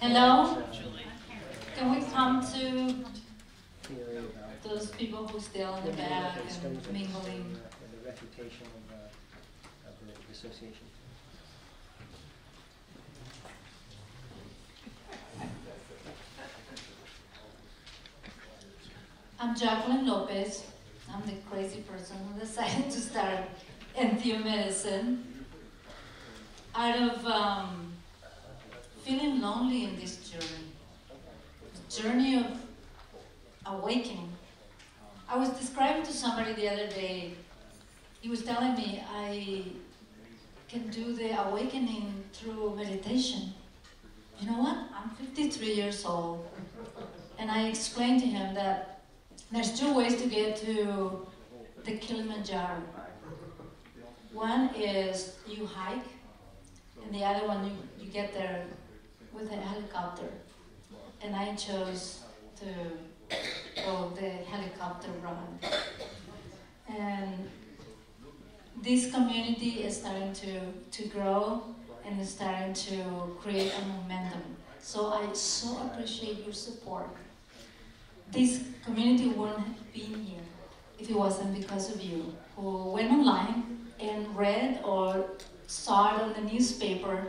Hello? Can we come to those people who still in the back and mingling? the reputation of, the association. I'm Jacqueline Lopez. I'm the crazy person who decided to start EntheoMedicine out of um, feeling lonely in this journey, the journey of awakening. I was describing to somebody the other day. He was telling me I can do the awakening through meditation. You know what? I'm 53 years old, and I explained to him that there's two ways to get to the Kilimanjaro. One is you hike, and the other one you, you get there with a helicopter. And I chose to go the helicopter ride. And this community is starting to, to grow and is starting to create a momentum. So I so appreciate your support this community wouldn't have been here if it wasn't because of you, who went online and read or saw it on the newspaper,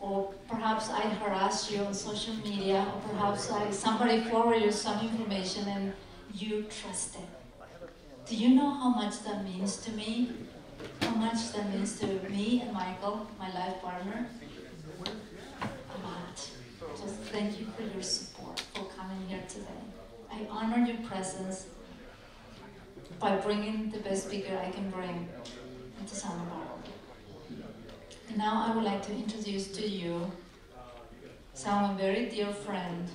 or perhaps I harassed you on social media, or perhaps I, somebody forwarded you some information and you trusted. Do you know how much that means to me? How much that means to me and Michael, my life partner? A lot. Just thank you for your support, for coming here today. I honor your presence by bringing the best speaker I can bring into Santa Barbara. Now I would like to introduce to you someone very dear friend,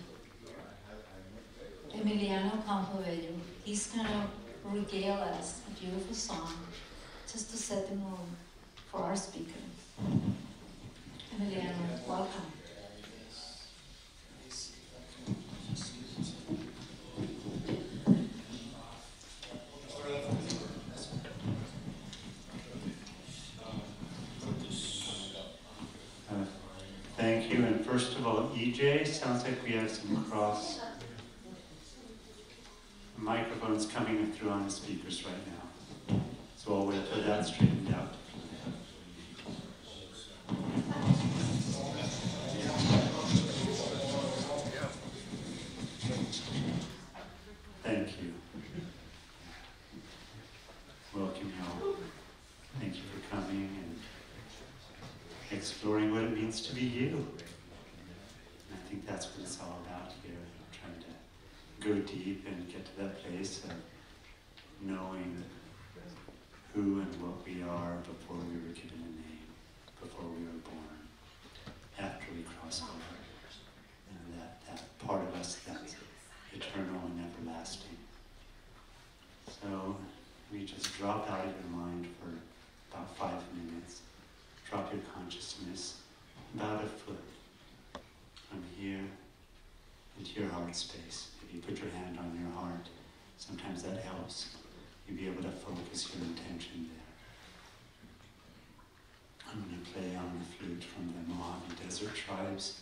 Emiliano Campobello. He's going to regale us a beautiful song just to set the mood for our speaker. Emiliano, welcome. Uh, Thank you, and first of all, EJ, sounds like we have some cross microphones coming through on the speakers right now. So I'll wait till that's straightened out. Thank you. Welcome you all. Thank you for coming and exploring what it means to be you. Think that's what it's all about here, trying to go deep and get to that place of knowing who and what we are before we were given a name, before we were born, after we cross over. And that, that part of us that's eternal and everlasting. So we just drop out of your mind for about five minutes drop your consciousness about a foot from here into your heart space. If you put your hand on your heart, sometimes that helps. You'll be able to focus your intention there. I'm going to play on the flute from the Mojave Desert tribes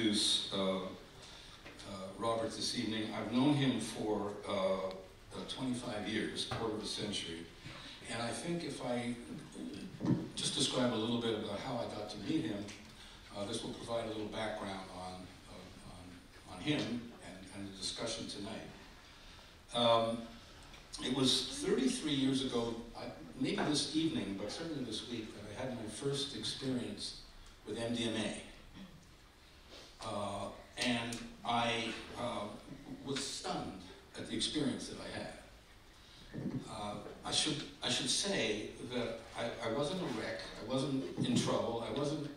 introduce uh, uh, Robert this evening. I've known him for uh, uh, 25 years, quarter of a century. And I think if I just describe a little bit about how I got to meet him, uh, this will provide a little background on, uh, on, on him and, and the discussion tonight. Um, it was 33 years ago, I, maybe this evening, but certainly this week, that I had my first experience with MDMA. Uh, and I uh, was stunned at the experience that I had. Uh, I should I should say that I, I wasn't a wreck. I wasn't in trouble. I wasn't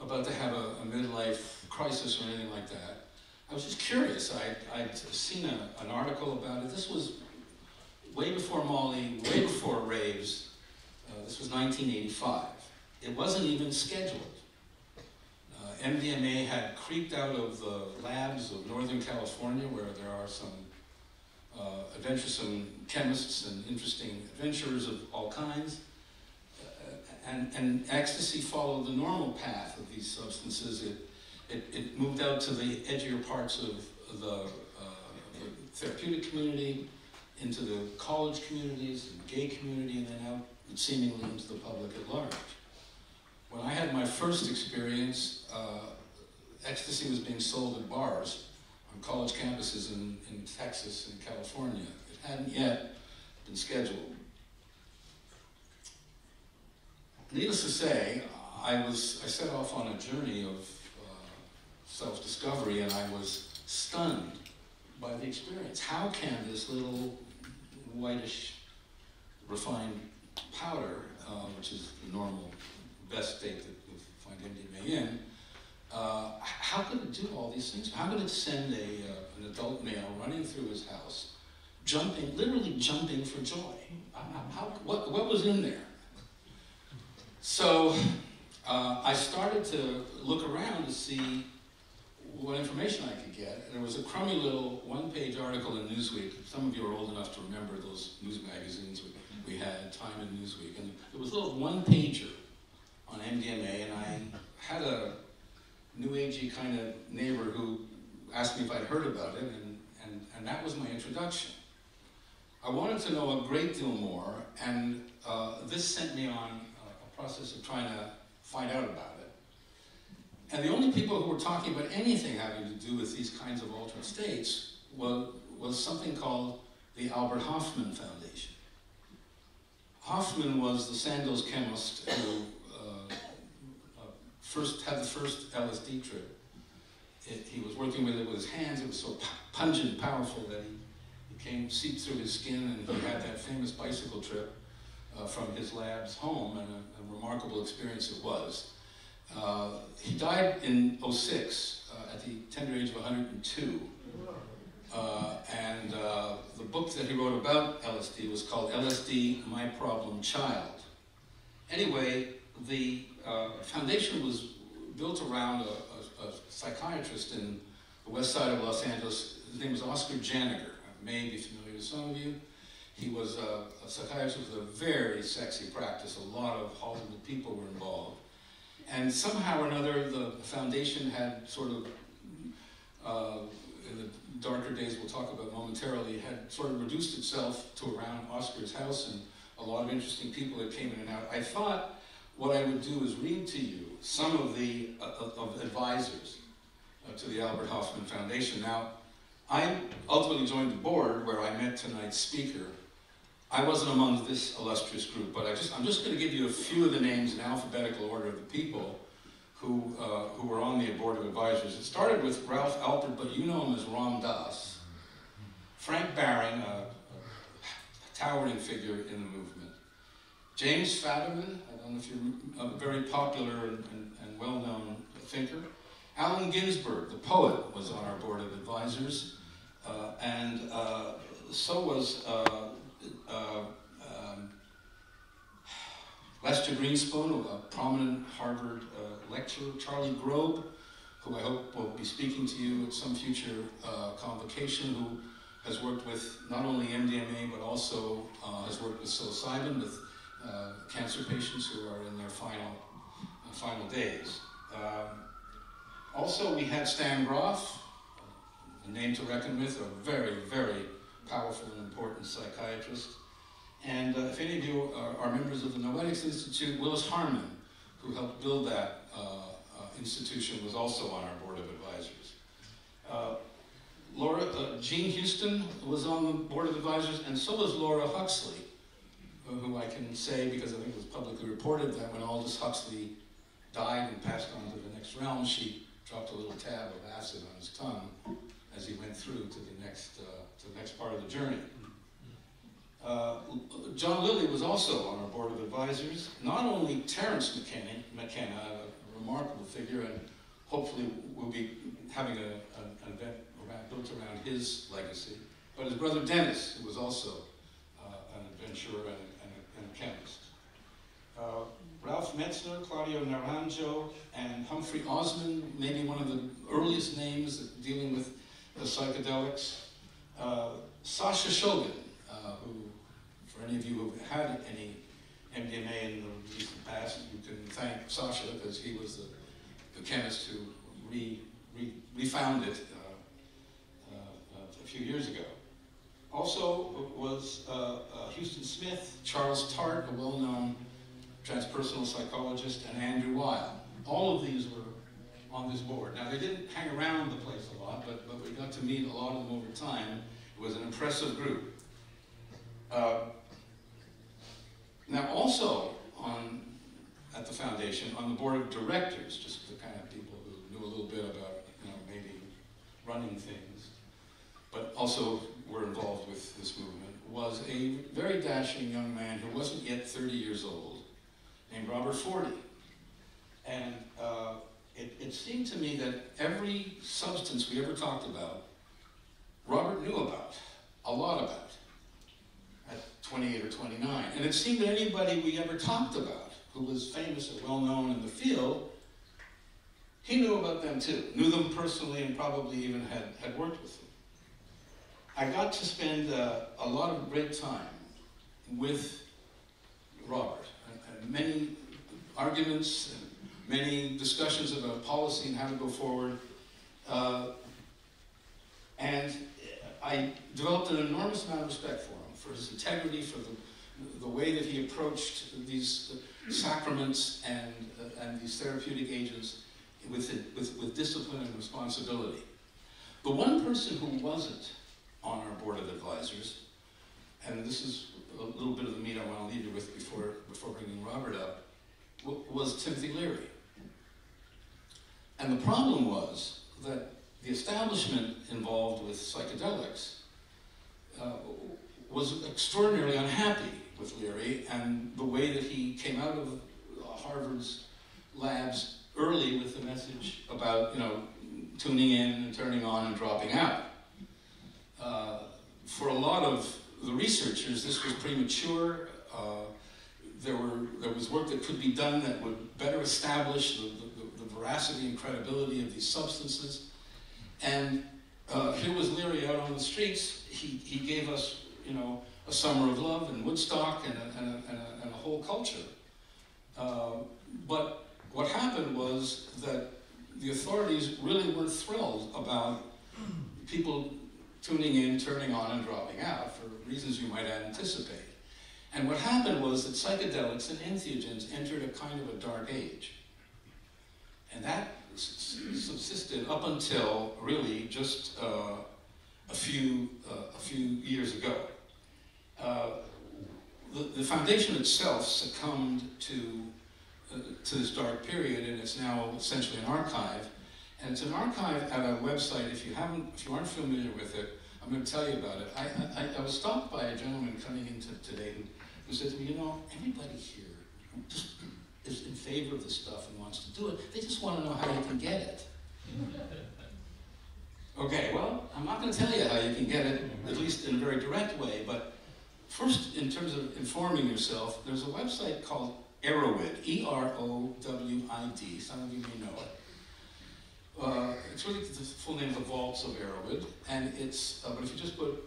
about to have a, a midlife crisis or anything like that. I was just curious. I, I'd seen a, an article about it. This was way before Molly, way before raves. Uh, this was 1985. It wasn't even scheduled. Uh, MDMA had creeped out of the labs of Northern California, where there are some uh, adventuresome chemists and interesting adventurers of all kinds. Uh, and, and ecstasy followed the normal path of these substances. It, it, it moved out to the edgier parts of the, uh, the therapeutic community, into the college communities, and gay community, and then out seemingly into the public at large. When I had my first experience, uh, ecstasy was being sold at bars on college campuses in, in Texas and California. It hadn't yet been scheduled. Needless to say, I was I set off on a journey of uh, self-discovery, and I was stunned by the experience. How can this little whitish refined powder, uh, which is the normal best state that we find MDMA in, uh, how could it do all these things? How could it send a, uh, an adult male running through his house, jumping, literally jumping for joy? How, what, what was in there? So uh, I started to look around to see what information I could get. And there was a crummy little one-page article in Newsweek. Some of you are old enough to remember those news magazines we, we had, Time and Newsweek. And it was a little one-pager on MDMA, and I had a new agey kind of neighbor who asked me if I'd heard about it, and, and, and that was my introduction. I wanted to know a great deal more, and uh, this sent me on a process of trying to find out about it. And the only people who were talking about anything having to do with these kinds of altered states was, was something called the Albert Hofmann Foundation. Hofmann was the Sandoz chemist who first had the first LSD trip. It, he was working with it with his hands. It was so pungent, powerful that he, it came seeped through his skin, and he had that famous bicycle trip uh, from his lab's home, and a, a remarkable experience it was. Uh, he died in 06 uh, at the tender age of 102. Uh, and uh, the book that he wrote about LSD was called LSD, My Problem Child. Anyway, the uh, foundation was built around a, a, a, psychiatrist in the west side of Los Angeles. His name was Oscar Janiger. may be familiar to some of you. He was a, a psychiatrist with a very sexy practice. A lot of Hollywood people were involved. And somehow or another, the foundation had sort of, uh, in the darker days we'll talk about momentarily, had sort of reduced itself to around Oscar's house and a lot of interesting people that came in and out. I thought what I would do is read to you some of the uh, of advisors uh, to the Albert Hofmann Foundation. Now, I ultimately joined the board where I met tonight's speaker. I wasn't among this illustrious group, but I just, I'm just going to give you a few of the names in alphabetical order of the people who, uh, who were on the board of advisors. It started with Ralph Alpert, but you know him as Ram Dass. Frank Barron, a, a towering figure in the movement. James Fadiman, know if you're a very popular and, and, and well-known thinker. Allen Ginsberg, the poet, was on our board of advisors, uh, and uh, so was uh, uh um, Lester Grinspoon, a prominent Harvard uh, lecturer, Charlie Grob, who I hope will be speaking to you at some future convocation, who has worked with not only MDMA, but also has worked with psilocybin, with uh, cancer patients who are in their final uh, final days. Um, also, we had Stan Grof, a name to reckon with, a very, very powerful and important psychiatrist. And uh, if any of you are, are, members of the Noetics Institute, Willis Harman, who helped build that uh, uh, institution, was also on our board of advisors. Uh, Laura, Jean Houston was on the board of advisors, and so was Laura Huxley, who I can say, because I think it was publicly reported, that when Aldous Huxley died and passed on to the next realm, she dropped a little tab of acid on his tongue as he went through to the next, uh, to the next part of the journey. Uh, John Lilly was also on our board of advisors. Not only Terence McKenna, McKenna, a remarkable figure, and hopefully we'll be having a, a, an event built around his legacy, but his brother Dennis, who was also uh, an adventurer and, and, chemist. Uh, Ralph Metzner, Claudio Naranjo, and Humphrey Osmond, maybe one of the earliest names dealing with the psychedelics. Uh, Sasha Shulgin, uh, who, for any of you who have had any MDMA in the recent past, you can thank Sasha because he was the, the chemist who re, re, refound it uh, uh, a few years ago. Also was uh, uh, Huston Smith, Charles Tart, a well-known transpersonal psychologist, and Andrew Weil. All of these were on this board. Now, they didn't hang around the place a lot, but, but we got to meet a lot of them over time. It was an impressive group. Uh, now, also on at the foundation, on the board of directors, just the kind of people who knew a little bit about, you know, maybe running things, but also were involved with this movement, was a very dashing young man who wasn't yet 30 years old, named Robert Forte. And uh, it, it seemed to me that every substance we ever talked about, Robert knew about, a lot about, at 28 or 29. And it seemed that anybody we ever talked about, who was famous or well known in the field, he knew about them too, knew them personally and probably even had, had worked with them. I got to spend uh, a lot of great time with Robert, and, many arguments and many discussions about policy and how to go forward. Uh, and I developed an enormous amount of respect for him, for his integrity, for the, the way that he approached these sacraments and, uh, and these therapeutic agents with, it, with, with discipline and responsibility. The one person who wasn't on our board of advisors, and this is a little bit of the meat I want to leave you with before, before bringing Robert up, was Timothy Leary. And the problem was that the establishment involved with psychedelics uh, was extraordinarily unhappy with Leary and the way that he came out of Harvard's labs early with the message about, you know, tuning in and turning on and dropping out. Uh, for a lot of the researchers, this was premature. Uh, there, were, there was work that could be done that would better establish the, the veracity and credibility of these substances. And uh, here was Leary out on the streets. He, he gave us, you know, a summer of love and Woodstock and a, and a, and a, and a whole culture. Uh, but what happened was that the authorities really were thrilled about people tuning in, turning on, and dropping out for reasons you might anticipate. And what happened was that psychedelics and entheogens entered a kind of a dark age. And that subsisted up until really just uh, a few uh, a few years ago. Uh, the, the, foundation itself succumbed to uh, to this dark period, and it's now essentially an archive. And it's an archive at a website. If you haven't, if you aren't familiar with it, I'm going to tell you about it. I, I, I was stopped by a gentleman coming into today who, said to me, you know, everybody here just is in favor of this stuff and wants to do it. They just want to know how you can get it. Okay, well, I'm not going to tell you how you can get it, at least in a very direct way, but first, in terms of informing yourself, there's a website called Erowid, E-R-O-W-I-D. Some of you may know it. Uh, it's really the full name of the Vaults of Erowid, and it's, uh, but if you just put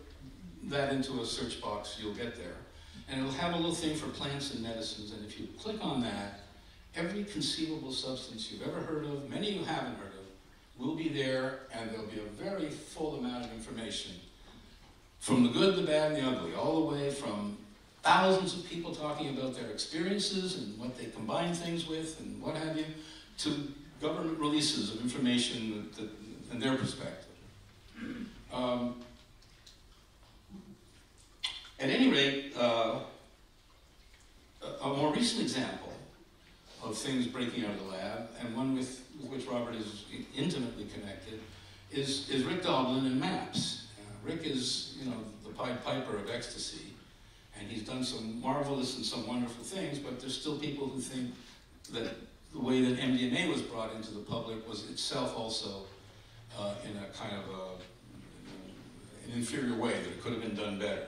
that into a search box, you'll get there. And it'll have a little thing for plants and medicines, and if you click on that, Every conceivable substance you've ever heard of, many you haven't heard of, will be there, and there'll be a very full amount of information from the good, the bad, and the ugly, all the way from thousands of people talking about their experiences and what they combine things with and what have you, to government releases of information that, that, and their perspective. Um, at any rate, uh, a, a more recent example of things breaking out of the lab, and one with, with which Robert is intimately connected, is, is Rick Doblin and MAPS. Uh, Rick is, you know, the Pied Piper of ecstasy, and he's done some marvelous and some wonderful things, but there's still people who think that the way that MDMA was brought into the public was itself also uh, in a kind of a, an inferior way, that it could have been done better.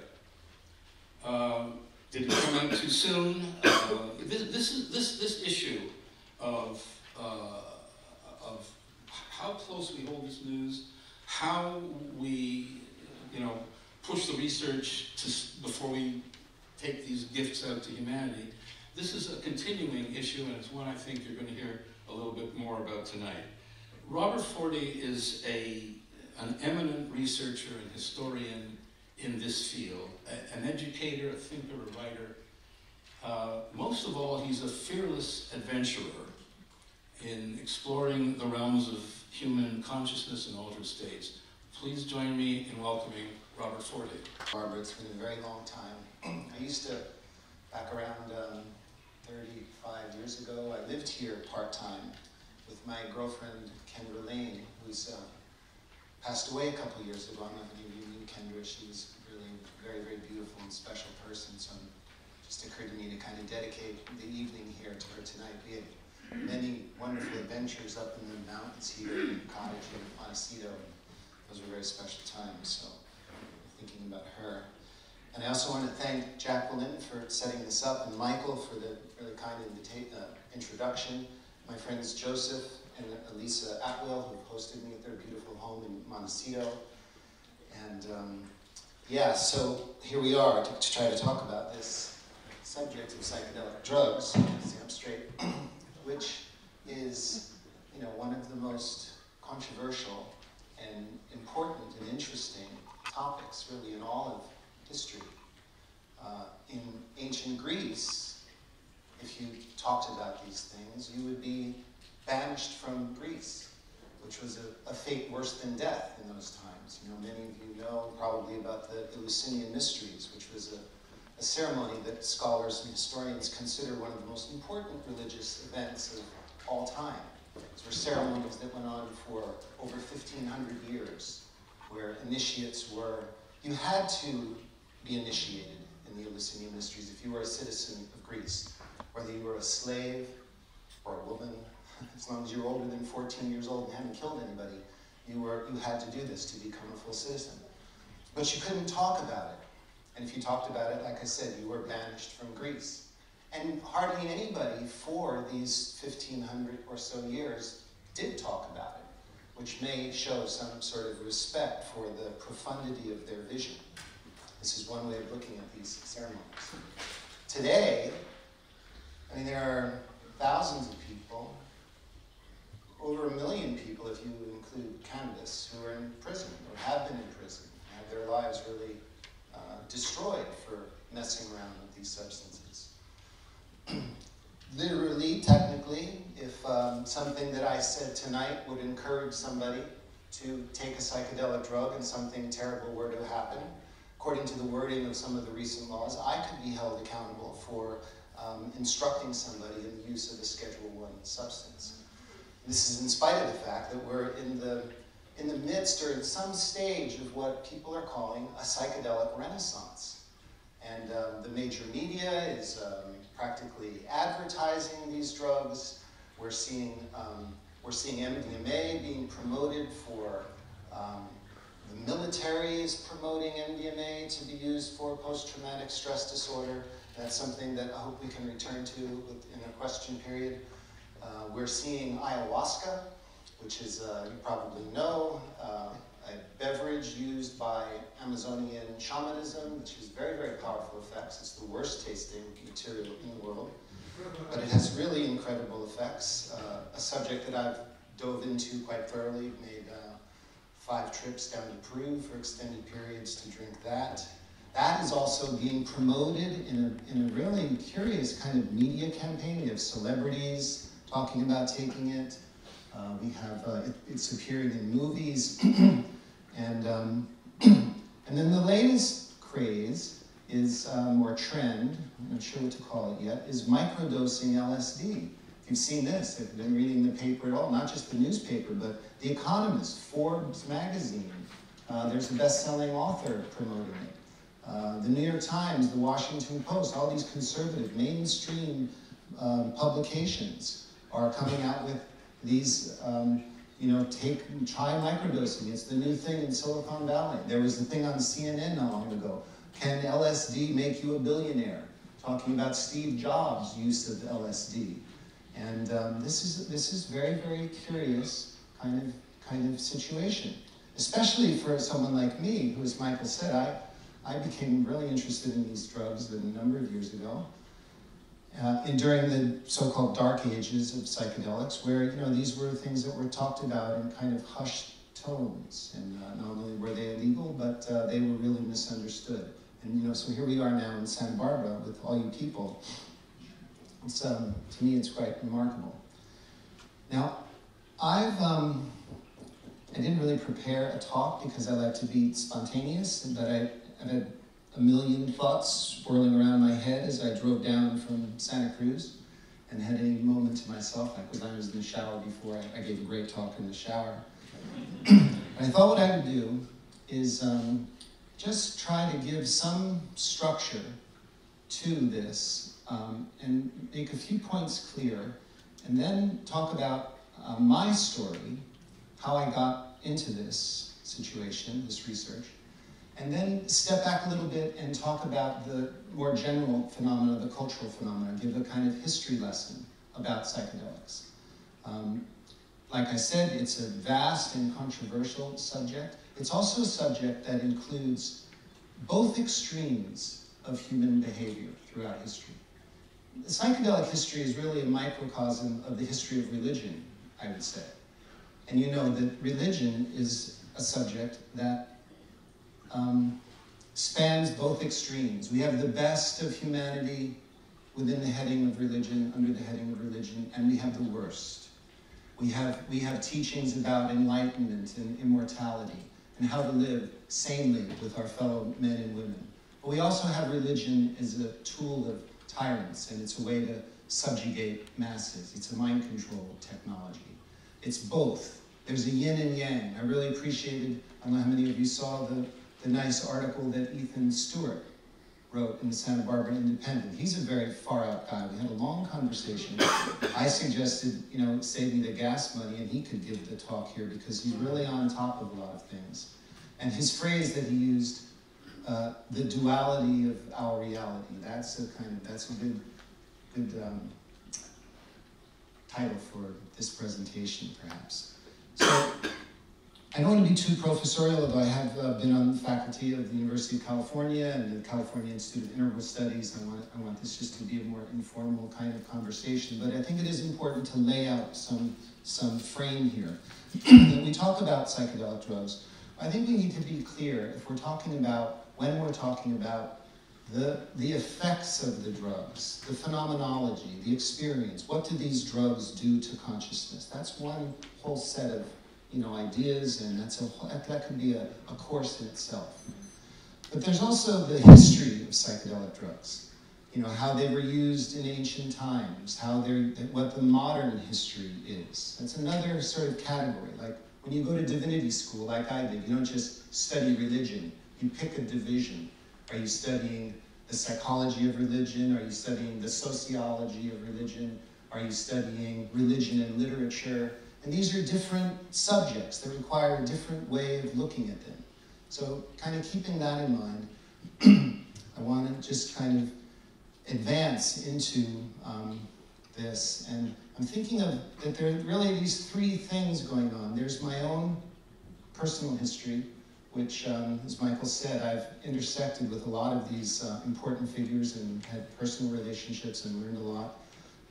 Um, did it come out too soon? Uh, this, this, is, this, this issue of, uh, of how close we hold this news, how we, you know, push the research to, before we take these gifts out to humanity. This is a continuing issue, and it's one I think you're going to hear a little bit more about tonight. Robert Forte is a, an eminent researcher and historian in this field, a, an educator, a thinker, a writer. Uh, most of all, he's a fearless adventurer in exploring the realms of human consciousness and altered states. Please join me in welcoming Robert Forte. Barbara, it's been a very long time. I used to, back around um, 35 years ago, I lived here part-time with my girlfriend, Kendra Lane, who's uh, passed away a couple years ago. I'm not going to give you knew Kendra. She was really a very, very beautiful and special person. So it just occurred to me to kind of dedicate the evening here to her tonight. We had many wonderful adventures up in the mountains here in the Cottage in Montecito. Those were very special times. So thinking about her. And I also want to thank Jacqueline for setting this up and Michael for the really kind uh, introduction. My friends Joseph and Elisa Atwell who hosted me at their beautiful home in Montecito. And um, yeah, so here we are to, to, try to talk about this subject of psychedelic drugs, see I'm straight, which is, you know, one of the most controversial and important and interesting topics, really, in all of history. Uh, in ancient Greece, if you talked about these things, you would be banished from Greece, which was a, a, fate worse than death in those times. You know, many of you know probably about the Eleusinian Mysteries, which was a, a ceremony that scholars and historians consider one of the most important religious events of all time. These were ceremonies that went on for over 1,500 years, where initiates were, you had to be initiated in the Eleusinian Mysteries if you were a citizen of Greece, whether you were a slave or a woman, as long as you were older than 14 years old and hadn't killed anybody, you, were, you had to do this to become a full citizen. But you couldn't talk about it. And if you talked about it, like I said, you were banished from Greece. And hardly anybody for these 1500 or so years did talk about it, which may show some sort of respect for the profundity of their vision. This is one way of looking at these ceremonies. Today, I mean, there are thousands of people over a million people, if you include cannabis, who are in prison or have been in prison, have their lives really uh, destroyed for messing around with these substances. Literally, technically, if um, something that I said tonight would encourage somebody to take a psychedelic drug and something terrible were to happen, according to the wording of some of the recent laws, I could be held accountable for um, instructing somebody in the use of a Schedule One substance. This is in spite of the fact that we're in the, in the midst or in some stage of what people are calling a psychedelic renaissance. And um, the major media is um, practically advertising these drugs. We're seeing, um, we're seeing MDMA being promoted for, um, the military is promoting MDMA to be used for post-traumatic stress disorder. That's something that I hope we can return to in a question period. Uh, we're seeing ayahuasca, which is, uh, you probably know, uh, a beverage used by Amazonian shamanism, which has very, very powerful effects. It's the worst tasting material in the world. but it has really incredible effects. Uh, a subject that I've dove into quite thoroughly, made uh, five trips down to Peru for extended periods to drink that. That is also being promoted in a, in a really curious kind of media campaign. We have celebrities talking about taking it. Uh, we have uh, it, it's appearing in movies, and um, and then the latest craze is um, or trend. I'm not sure what to call it yet. Is microdosing LSD. If you've seen this, if you've been reading the paper at all, not just the newspaper, but The Economist, Forbes magazine. Uh, there's a best-selling author promoting it. Uh, the New York Times, the Washington Post, all these conservative mainstream um, publications are coming out with these, um, you know, take, try microdosing. It's the new thing in Silicon Valley. There was a thing on CNN not long ago. Can LSD make you a billionaire? Talking about Steve Jobs' use of LSD. And um, this is this is very very curious kind of kind of situation, especially for someone like me, who, as Michael said, I I became really interested in these drugs a number of years ago, uh, and during the so-called dark ages of psychedelics, where you know these were things that were talked about in kind of hushed tones, and uh, not only were they illegal, but uh, they were really misunderstood. And you know, so here we are now in Santa Barbara with all you people. It's um, to me, it's quite remarkable. Now, I've um, I didn't really prepare a talk because I like to be spontaneous, but I I've had a million thoughts swirling around my head as I drove down from Santa Cruz and had a moment to myself, like when I was in the shower before, I, I gave a great talk in the shower. I thought what I would do is um, just try to give some structure to this um, and make a few points clear, and then talk about uh, my story, how I got into this situation, this research, and then step back a little bit and talk about the more general phenomena, the cultural phenomena, give a kind of history lesson about psychedelics. Um, like I said, it's a vast and controversial subject. It's also a subject that includes both extremes of human behavior throughout history. The psychedelic history is really a microcosm of the history of religion, I would say. And you know that religion is a subject that um, spans both extremes. We have the best of humanity within the heading of religion, under the heading of religion, and we have the worst. We have, we have teachings about enlightenment and immortality and how to live sanely with our fellow men and women. But we also have religion as a tool of tyrants, and it's a way to subjugate masses. It's a mind control technology. It's both. There's a yin and yang. I really appreciated, I don't know how many of you saw the the nice article that Ethan Stewart wrote in the Santa Barbara Independent. He's a very far out guy. We had a long conversation. I suggested, you know, save me the gas money, and he could give the talk here because he's really on top of a lot of things. And his phrase that he used, uh, the duality of our reality. That's a kind of that's a good good um, title for this presentation, perhaps. So. I don't want to be too professorial, although I have uh, been on the faculty of the University of California and the California Institute of Integral Studies. I want, I want this just to be a more informal kind of conversation, but I think it is important to lay out some, some frame here. when we talk about psychedelic drugs, I think we need to be clear if we're talking about, when we're talking about the, the effects of the drugs, the phenomenology, the experience, what do these drugs do to consciousness? That's one whole set of you know, ideas, and that's a, that could be a, a course in itself. But there's also the history of psychedelic drugs. You know, how they were used in ancient times, how they're, what the modern history is. That's another sort of category. Like when you go to divinity school, like I did, you don't just study religion, you pick a division. Are you studying the psychology of religion? Are you studying the sociology of religion? Are you studying religion and literature? And these are different subjects that require a different way of looking at them. So, kind of keeping that in mind, I want to just kind of advance into um, this. And I'm thinking of that there are really these three things going on. There's my own personal history, which, um, as Michael said, I've intersected with a lot of these uh, important figures and had personal relationships and learned a lot.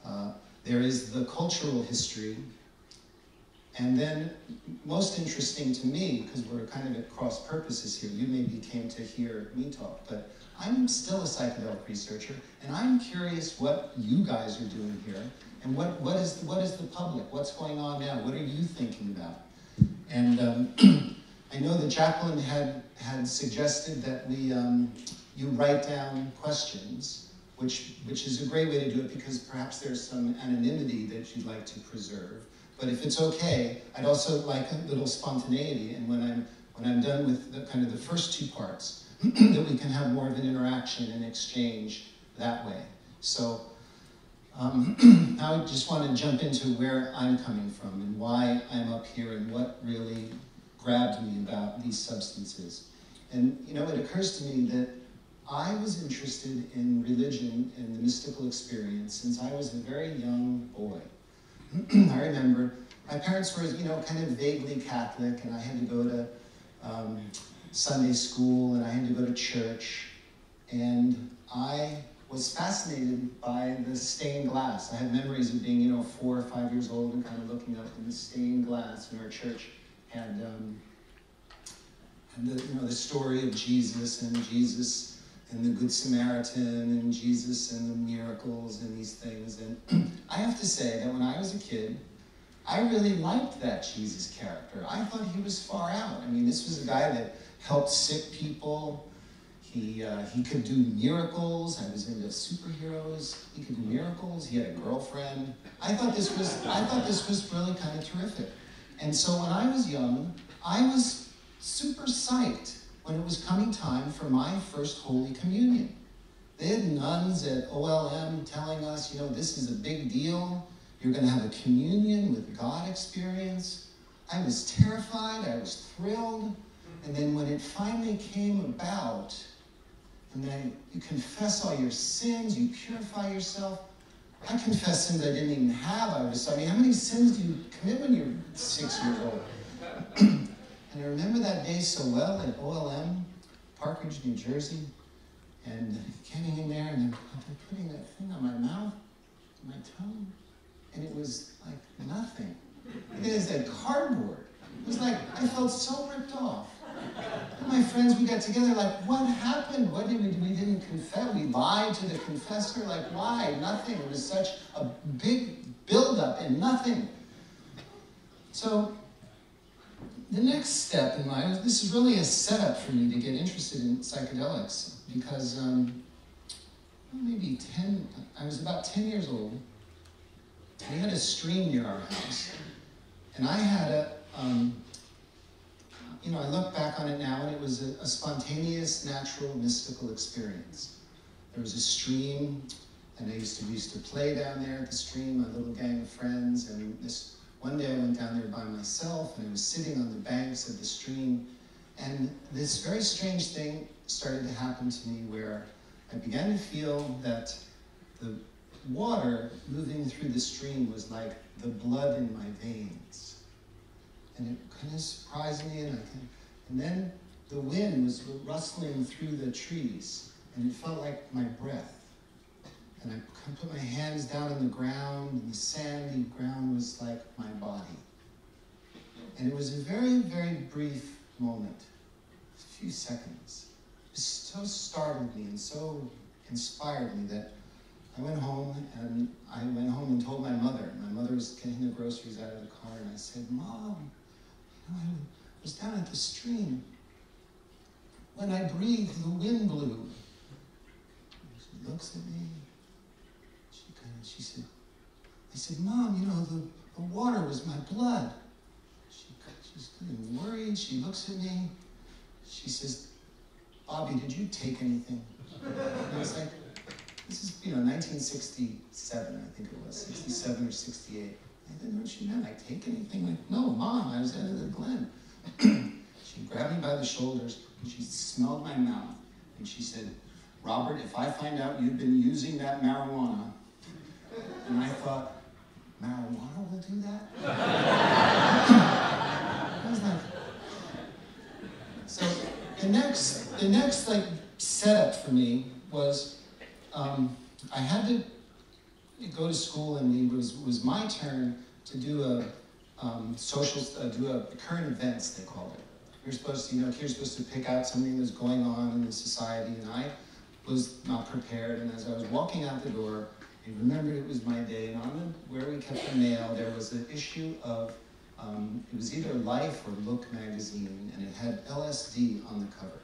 Uh, there is the cultural history. And then, most interesting to me, because we're kind of at cross purposes here, you maybe came to hear me talk, but I'm still a psychedelic researcher, and I'm curious what you guys are doing here, and what, what, is, what is the public? What's going on now? What are you thinking about? And um, I know that Jacqueline had, had suggested that we, um, you write down questions, which, which is a great way to do it because perhaps there's some anonymity that you'd like to preserve. But if it's okay, I'd also like a little spontaneity, and when I'm, when I'm done with the, kind of the first two parts, that we can have more of an interaction and exchange that way. So um, I just want to jump into where I'm coming from and why I'm up here and what really grabbed me about these substances. And you know, it occurs to me that I was interested in religion and the mystical experience since I was a very young boy. I remember my parents were, you know, kind of vaguely Catholic, and I had to go to um, Sunday school and I had to go to church. And I was fascinated by the stained glass. I have memories of being, you know, four or five years old and kind of looking up in the stained glass in our church. And, um, and the, you know, the story of Jesus and Jesus and the Good Samaritan and Jesus and the miracles and these things. And I have to say that when I was a kid, I really liked that Jesus character. I thought he was far out. I mean, this was a guy that helped sick people. He, uh, he could do miracles. I was into superheroes. He could do miracles. He had a girlfriend. I thought this was, I thought this was really kind of terrific. And so when I was young, I was super psyched when it was coming time for my first Holy Communion. They had nuns at OLM telling us, you know, this is a big deal. You're going to have a communion with God experience. I was terrified. I was thrilled. And then when it finally came about, and then you confess all your sins, you purify yourself. I confess sins I didn't even have. I was, I mean, how many sins do you commit when you're six years old? and I remember that day so well at OLM, Park Ridge, New Jersey, and getting in there and putting that thing on my mouth, my tongue, and it was like nothing. It was like cardboard. It was like I felt so ripped off. And my friends, we got together like, what happened? What did we do? We didn't confess. We lied to the confessor. Like, why? Nothing. It was such a big buildup and nothing. So the next step in my this is really a setup for me to get interested in psychedelics because um, maybe 10 i was about 10 years old we had a stream near our house and i had a um, you know, I look back on it now and it was a, a, spontaneous, natural, mystical experience. There was a stream, and I used to used to play down there at the stream, my little gang of friends. And this one day I went down there by myself, and I was sitting on the banks of the stream, and this very strange thing started to happen to me, where I began to feel that the water moving through the stream was like the blood in my veins and it kind of surprised me. And, I and then the wind was rustling through the trees, and it felt like my breath. And I put my hands down on the ground, and the sandy ground was like my body. And it was a very, very brief moment, a few seconds. It so startled me and so inspired me that I went home and I went home and told my mother. My mother was getting the groceries out of the car, and I said, Mom, I was down at the stream. When I breathed, the wind blew. She looks at me. She said, I said, Mom, you know, the, the water was my blood. She, she's getting worried. She looks at me. She says, Bobby, did you take anything? And I was like, this is, you know, 1967, I think it was, 67 or 68. I didn't know what she meant. I take anything? Like, no, mom, I was out of the Glen. she grabbed me by the shoulders and she smelled my mouth and she said, Robert, if I find out you've been using that marijuana, and I thought, marijuana will do that? I was like, so the next, the next like setup for me was um, I had to go to school, and it was was my turn to do a um, social, uh, do a current events they called it. You're supposed to, you know, you're supposed to pick out something that's going on in the society, and I was not prepared. And as I was walking out the door, I remembered it was my day, and on the, where we kept the mail, there was an issue of um, it was either Life or Look magazine, and it had LSD on the cover.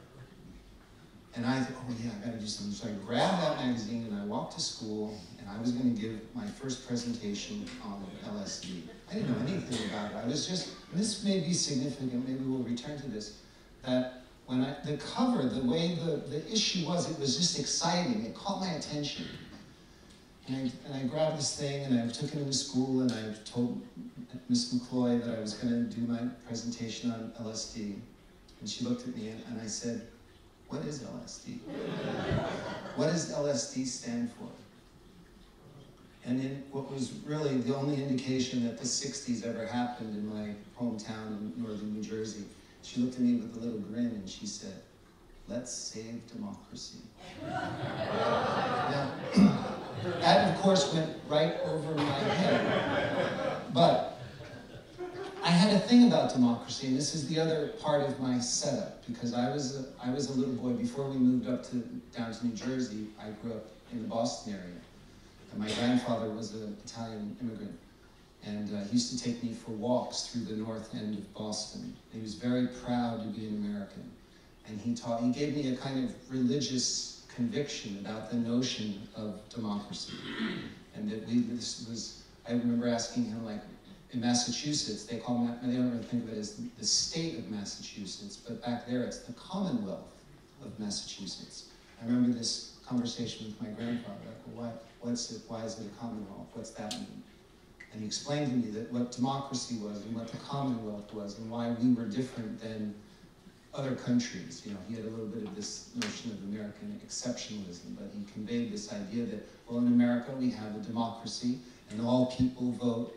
And I thought, oh yeah, I gotta do something. So I grabbed that magazine and I walked to school, and I was gonna give my first presentation on LSD. I didn't know anything about it. I was just, this may be significant, maybe we'll return to this, that when I, the cover, the way the, the issue was, it was just exciting. It caught my attention. And I, and I grabbed this thing and I took it into school and I told Miss McCloy that I was going to do my presentation on LSD. And she looked at me and, and I said, What is LSD? what does LSD stand for? And in what was really the only indication that the 60s ever happened in my hometown in northern New Jersey, she looked at me with a little grin and she said, Let's save democracy. now, that, of course, went right over my head. But I had a thing about democracy, and this is the other part of my setup, because I was a, I was a little boy before we moved up to down to New Jersey. I grew up in the Boston area. And my grandfather was an Italian immigrant, and uh, he used to take me for walks through the north end of Boston. He was very proud to be an American, and he taught. He gave me a kind of religious conviction about the notion of democracy, and that we this was. I remember asking him like. In Massachusetts, they call they don't really think of it as the state of Massachusetts, but back there it's the Commonwealth of Massachusetts. I remember this conversation with my grandfather. Like, well, why, what's it, why is it a commonwealth? What's that mean? And he explained to me that what democracy was and what the commonwealth was and why we were different than other countries. You know, he had a little bit of this notion of American exceptionalism, but he conveyed this idea that, well, in America we have a democracy and all people vote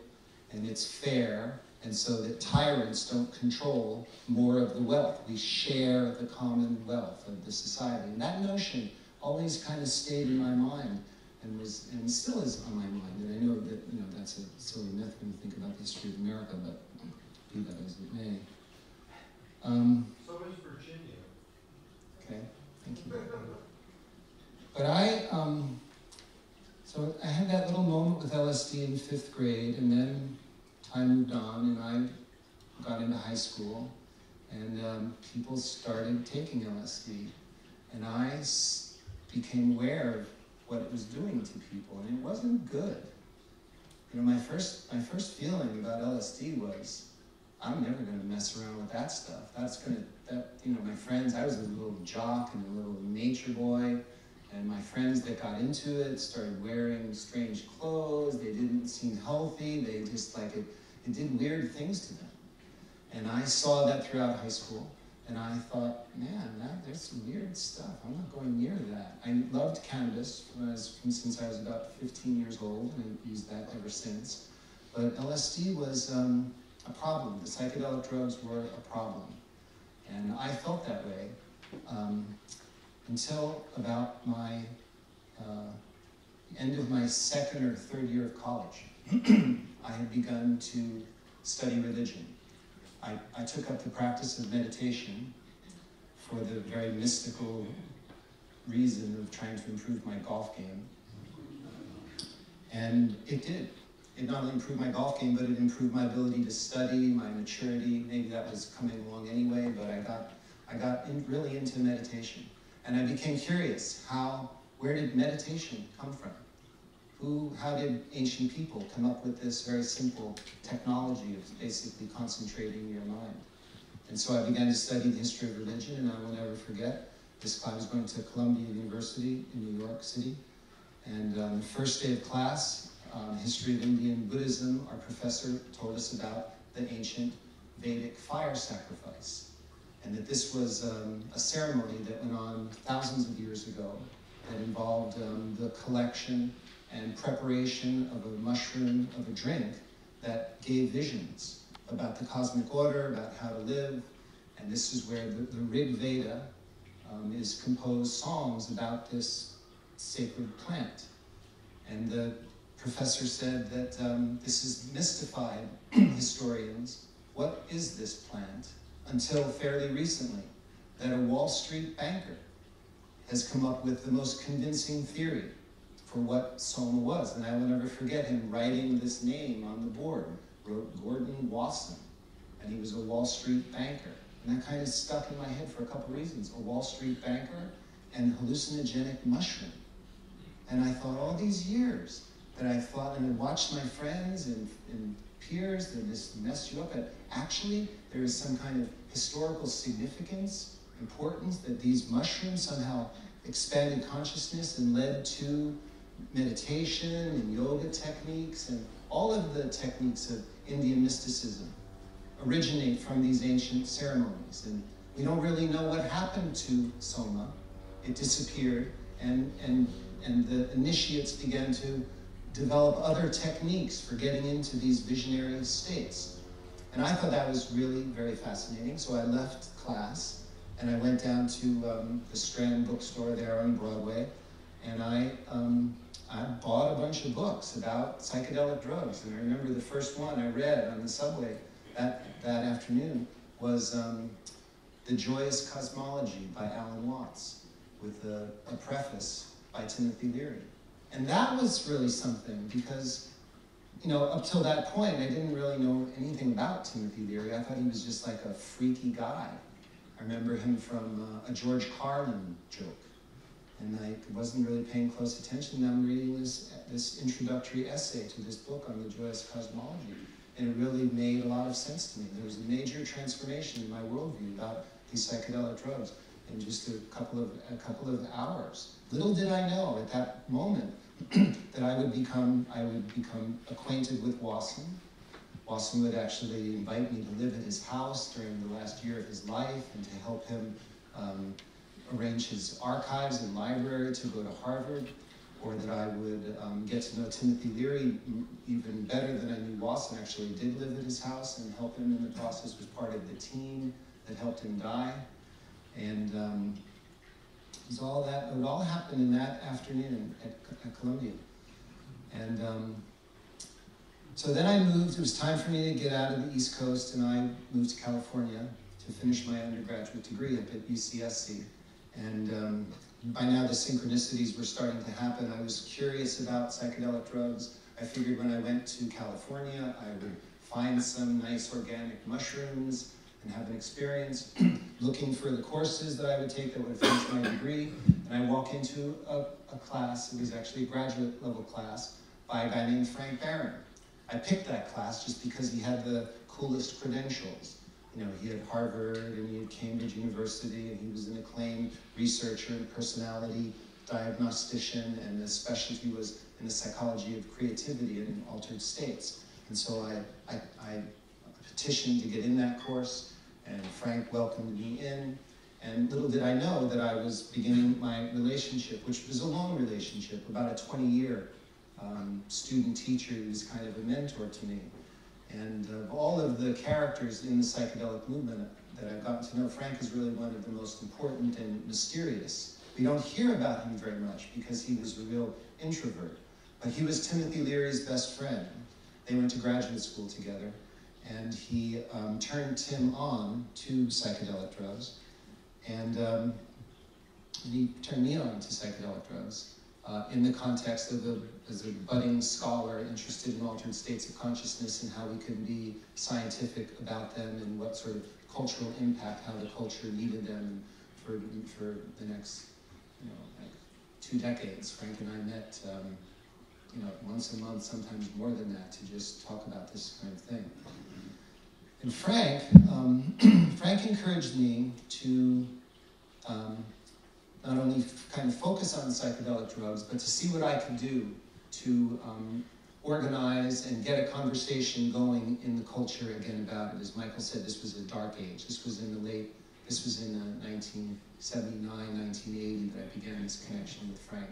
and it's fair and so that tyrants don't control more of the wealth. We share the common wealth of the society. And that notion always kind of stayed in my mind and was and still is on my mind. And I know that you know that's a silly myth when you think about the history of America, but be that as it may. Um, so is Virginia. Okay, thank you. But I, um, so I had that little moment with LSD in fifth grade, and then time moved on, and I got into high school, and um, people started taking LSD, and I became aware of what it was doing to people, and it wasn't good. You know, my first my first feeling about LSD was, I'm never going to mess around with that stuff. That's going to that you know my friends. I was a little jock and a little nature boy, and my friends that got into it started wearing strange clothes. They didn't seem healthy. They just like it. It did weird things to them, and I saw that throughout high school. And I thought, man, that, there's some weird stuff. I'm not going near that. I loved cannabis was, since I was about 15 years old, and used that ever since. But LSD was um, a problem. The psychedelic drugs were a problem. And I felt that way um, until about my uh, end of my second or third year of college. I had begun to study religion. I, I took up the practice of meditation for the very mystical reason of trying to improve my golf game. And it did. It not only improved my golf game, but it improved my ability to study, my maturity. Maybe that was coming along anyway, but I got, I got in, really into meditation. And I became curious, how, where did meditation come from? who, how did ancient people come up with this very simple technology of basically concentrating your mind? And so I began to study the history of religion, and I will never forget. This I was going to Columbia University in New York City, and um, the first day of class, um, history of Indian Buddhism, our professor told us about the ancient Vedic fire sacrifice, and that this was um, a ceremony that went on thousands of years ago that involved um, the collection and preparation of a mushroom, of a drink that gave visions about the cosmic order, about how to live. And this is where the, the Rig Veda um, is composed songs about this sacred plant. And the professor said that um, this has mystified historians. What is this plant? Until fairly recently, that a Wall Street banker has come up with the most convincing theory for what Soma was. And I will never forget him writing this name on the board, wrote Gordon Wasson, and he was a Wall Street banker. And that kind of stuck in my head for a couple reasons. A Wall Street banker and hallucinogenic mushroom. And I thought all these years that I thought and I watched my friends and, and peers that this messed you up, But actually there is some kind of historical significance, importance that these mushrooms somehow expanded consciousness and led to meditation and yoga techniques and all of the techniques of Indian mysticism originate from these ancient ceremonies. And we don't really know what happened to Soma. It disappeared, and, and, and the initiates began to develop other techniques for getting into these visionary states. And I thought that was really very fascinating, so I left class and I went down to um, the Strand bookstore there on Broadway, and I um, I bought a bunch of books about psychedelic drugs. And I remember the first one I read on the subway that, that afternoon was um, The Joyous Cosmology by Alan Watts, with a, a preface by Timothy Leary. And that was really something because, you know, up till that point, I didn't really know anything about Timothy Leary. I thought he was just like a freaky guy. I remember him from uh, a George Carlin joke and I wasn't really paying close attention. I'm reading this, this introductory essay to this book on the joyous cosmology, and it really made a lot of sense to me. There was a major transformation in my worldview about these psychedelic drugs in just a couple of a couple of hours. Little did I know at that moment that I would become I would become acquainted with Wasson. Wasson would actually invite me to live at his house during the last year of his life and to help him um, arrange his archives and library to go to Harvard, or that I would um, get to know Timothy Leary even better than I knew Wasson. Actually, did live at his house and help him in the process. Was part of the team that helped him die, and um, was all that. It would all happen in that afternoon at, at Columbia, and. Um, so then I moved, it was time for me to get out of the East Coast, and I moved to California to finish my undergraduate degree up at UCSC. And um, by now the synchronicities were starting to happen. I was curious about psychedelic drugs. I figured when I went to California, I would find some nice organic mushrooms and have an experience looking for the courses that I would take that would finish my degree. And I walk into a, a class, it was actually a graduate level class, by a guy named Frank Barron. I picked that class just because he had the coolest credentials you know, he had Harvard and he had Cambridge University and he was an acclaimed researcher and personality diagnostician and his specialty was in the psychology of creativity and in altered states. And so I, I, I petitioned to get in that course and Frank welcomed me in. And little did I know that I was beginning my relationship, which was a long relationship, about a 20 year um, student teacher who was kind of a mentor to me. And of all of the characters in the psychedelic movement that I've gotten to know, Frank is really one of the most important and mysterious. We don't hear about him very much because he was a real introvert. But he was Timothy Leary's best friend. They went to graduate school together, and he um, turned Tim on to psychedelic drugs, and, um, and he turned me on to psychedelic drugs uh, in the context of a, as a budding scholar interested in altered states of consciousness and how we could be scientific about them and what sort of cultural impact, how the culture needed them for, for the next, you know, like two decades. Frank and I met, um, you know, once a month, sometimes more than that, to just talk about this kind of thing. And Frank, um, Frank encouraged me to um, not only kind of focus on psychedelic drugs, but to see what I could do to um, organize and get a conversation going in the culture again about it. As Michael said, this was a dark age. This was in the late, this was in uh, 1979, 1980 that I began this connection with Frank.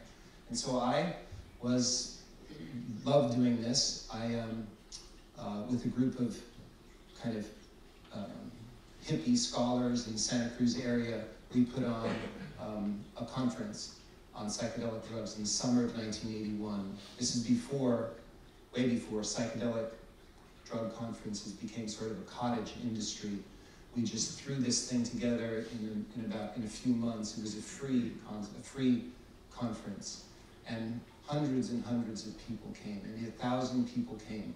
And so I was, loved doing this. I, um, uh, with a group of kind of um, hippie scholars in Santa Cruz area, we put on um, a conference on psychedelic drugs in the summer of 1981. This is before, way before, psychedelic drug conferences became sort of a cottage industry. We just threw this thing together in, in about in a few months. It was a free a free conference, and hundreds and hundreds of people came. Maybe a thousand people came.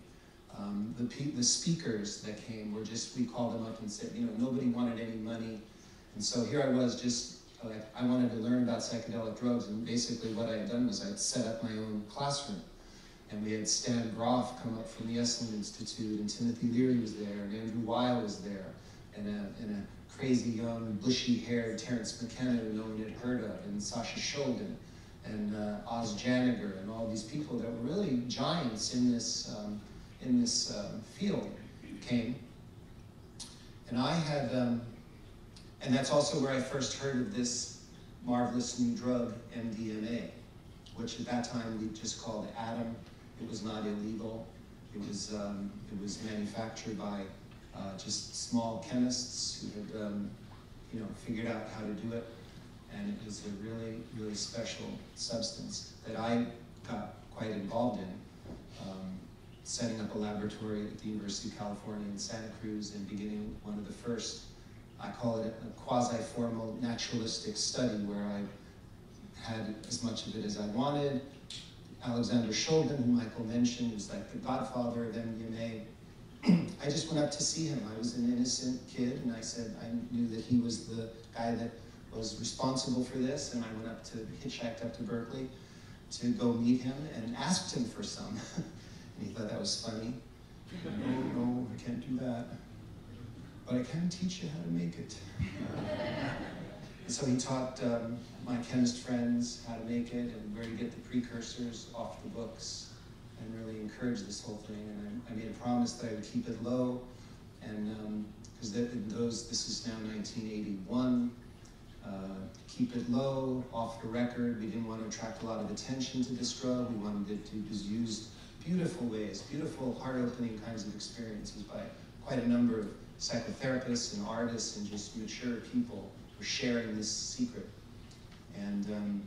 Um, the the speakers that came were just we called them up and said, you know, nobody wanted any money, and so here I was just like I wanted to learn about psychedelic drugs, and basically what I had done was I had set up my own classroom. And we had Stan Grof come up from the Esalen Institute, and Timothy Leary was there, and Andrew Weil was there, and a, and a crazy young, bushy-haired Terence McKenna who no one had heard of, and Sasha Shulgin, and uh, Oz Janiger, and all these people that were really giants in this, um, in this um, field came. And I had, um, and that's also where I first heard of this marvelous new drug, MDMA, which at that time we just called Adam. It was not illegal. It was, um, it was manufactured by uh, just small chemists who had, um, you know, figured out how to do it. And it was a really, really special substance that I got quite involved in, um, setting up a laboratory at the University of California in Santa Cruz and beginning one of the first, I call it a quasi-formal naturalistic study where I had as much of it as I wanted, Alexander Shulgin, who Michael mentioned, who's like the godfather of MDMA. I just went up to see him. I was an innocent kid, and I said I knew that he was the guy that was responsible for this, and I went up to hitchhiked up to Berkeley to go meet him and asked him for some. and he thought that was funny. no, no, I can't do that. But I can teach you how to make it. so he taught um, my chemist friends how to make it and where to get the precursors off the books and really encourage this whole thing. And I, I made a promise that I would keep it low, and because um, those, this is now 1981. Uh, keep it low, off the record. We didn't want to attract a lot of attention to this drug. We wanted it to be used beautiful ways, beautiful, heart-opening kinds of experiences by quite a number of psychotherapists and artists and just mature people who are sharing this secret. And um,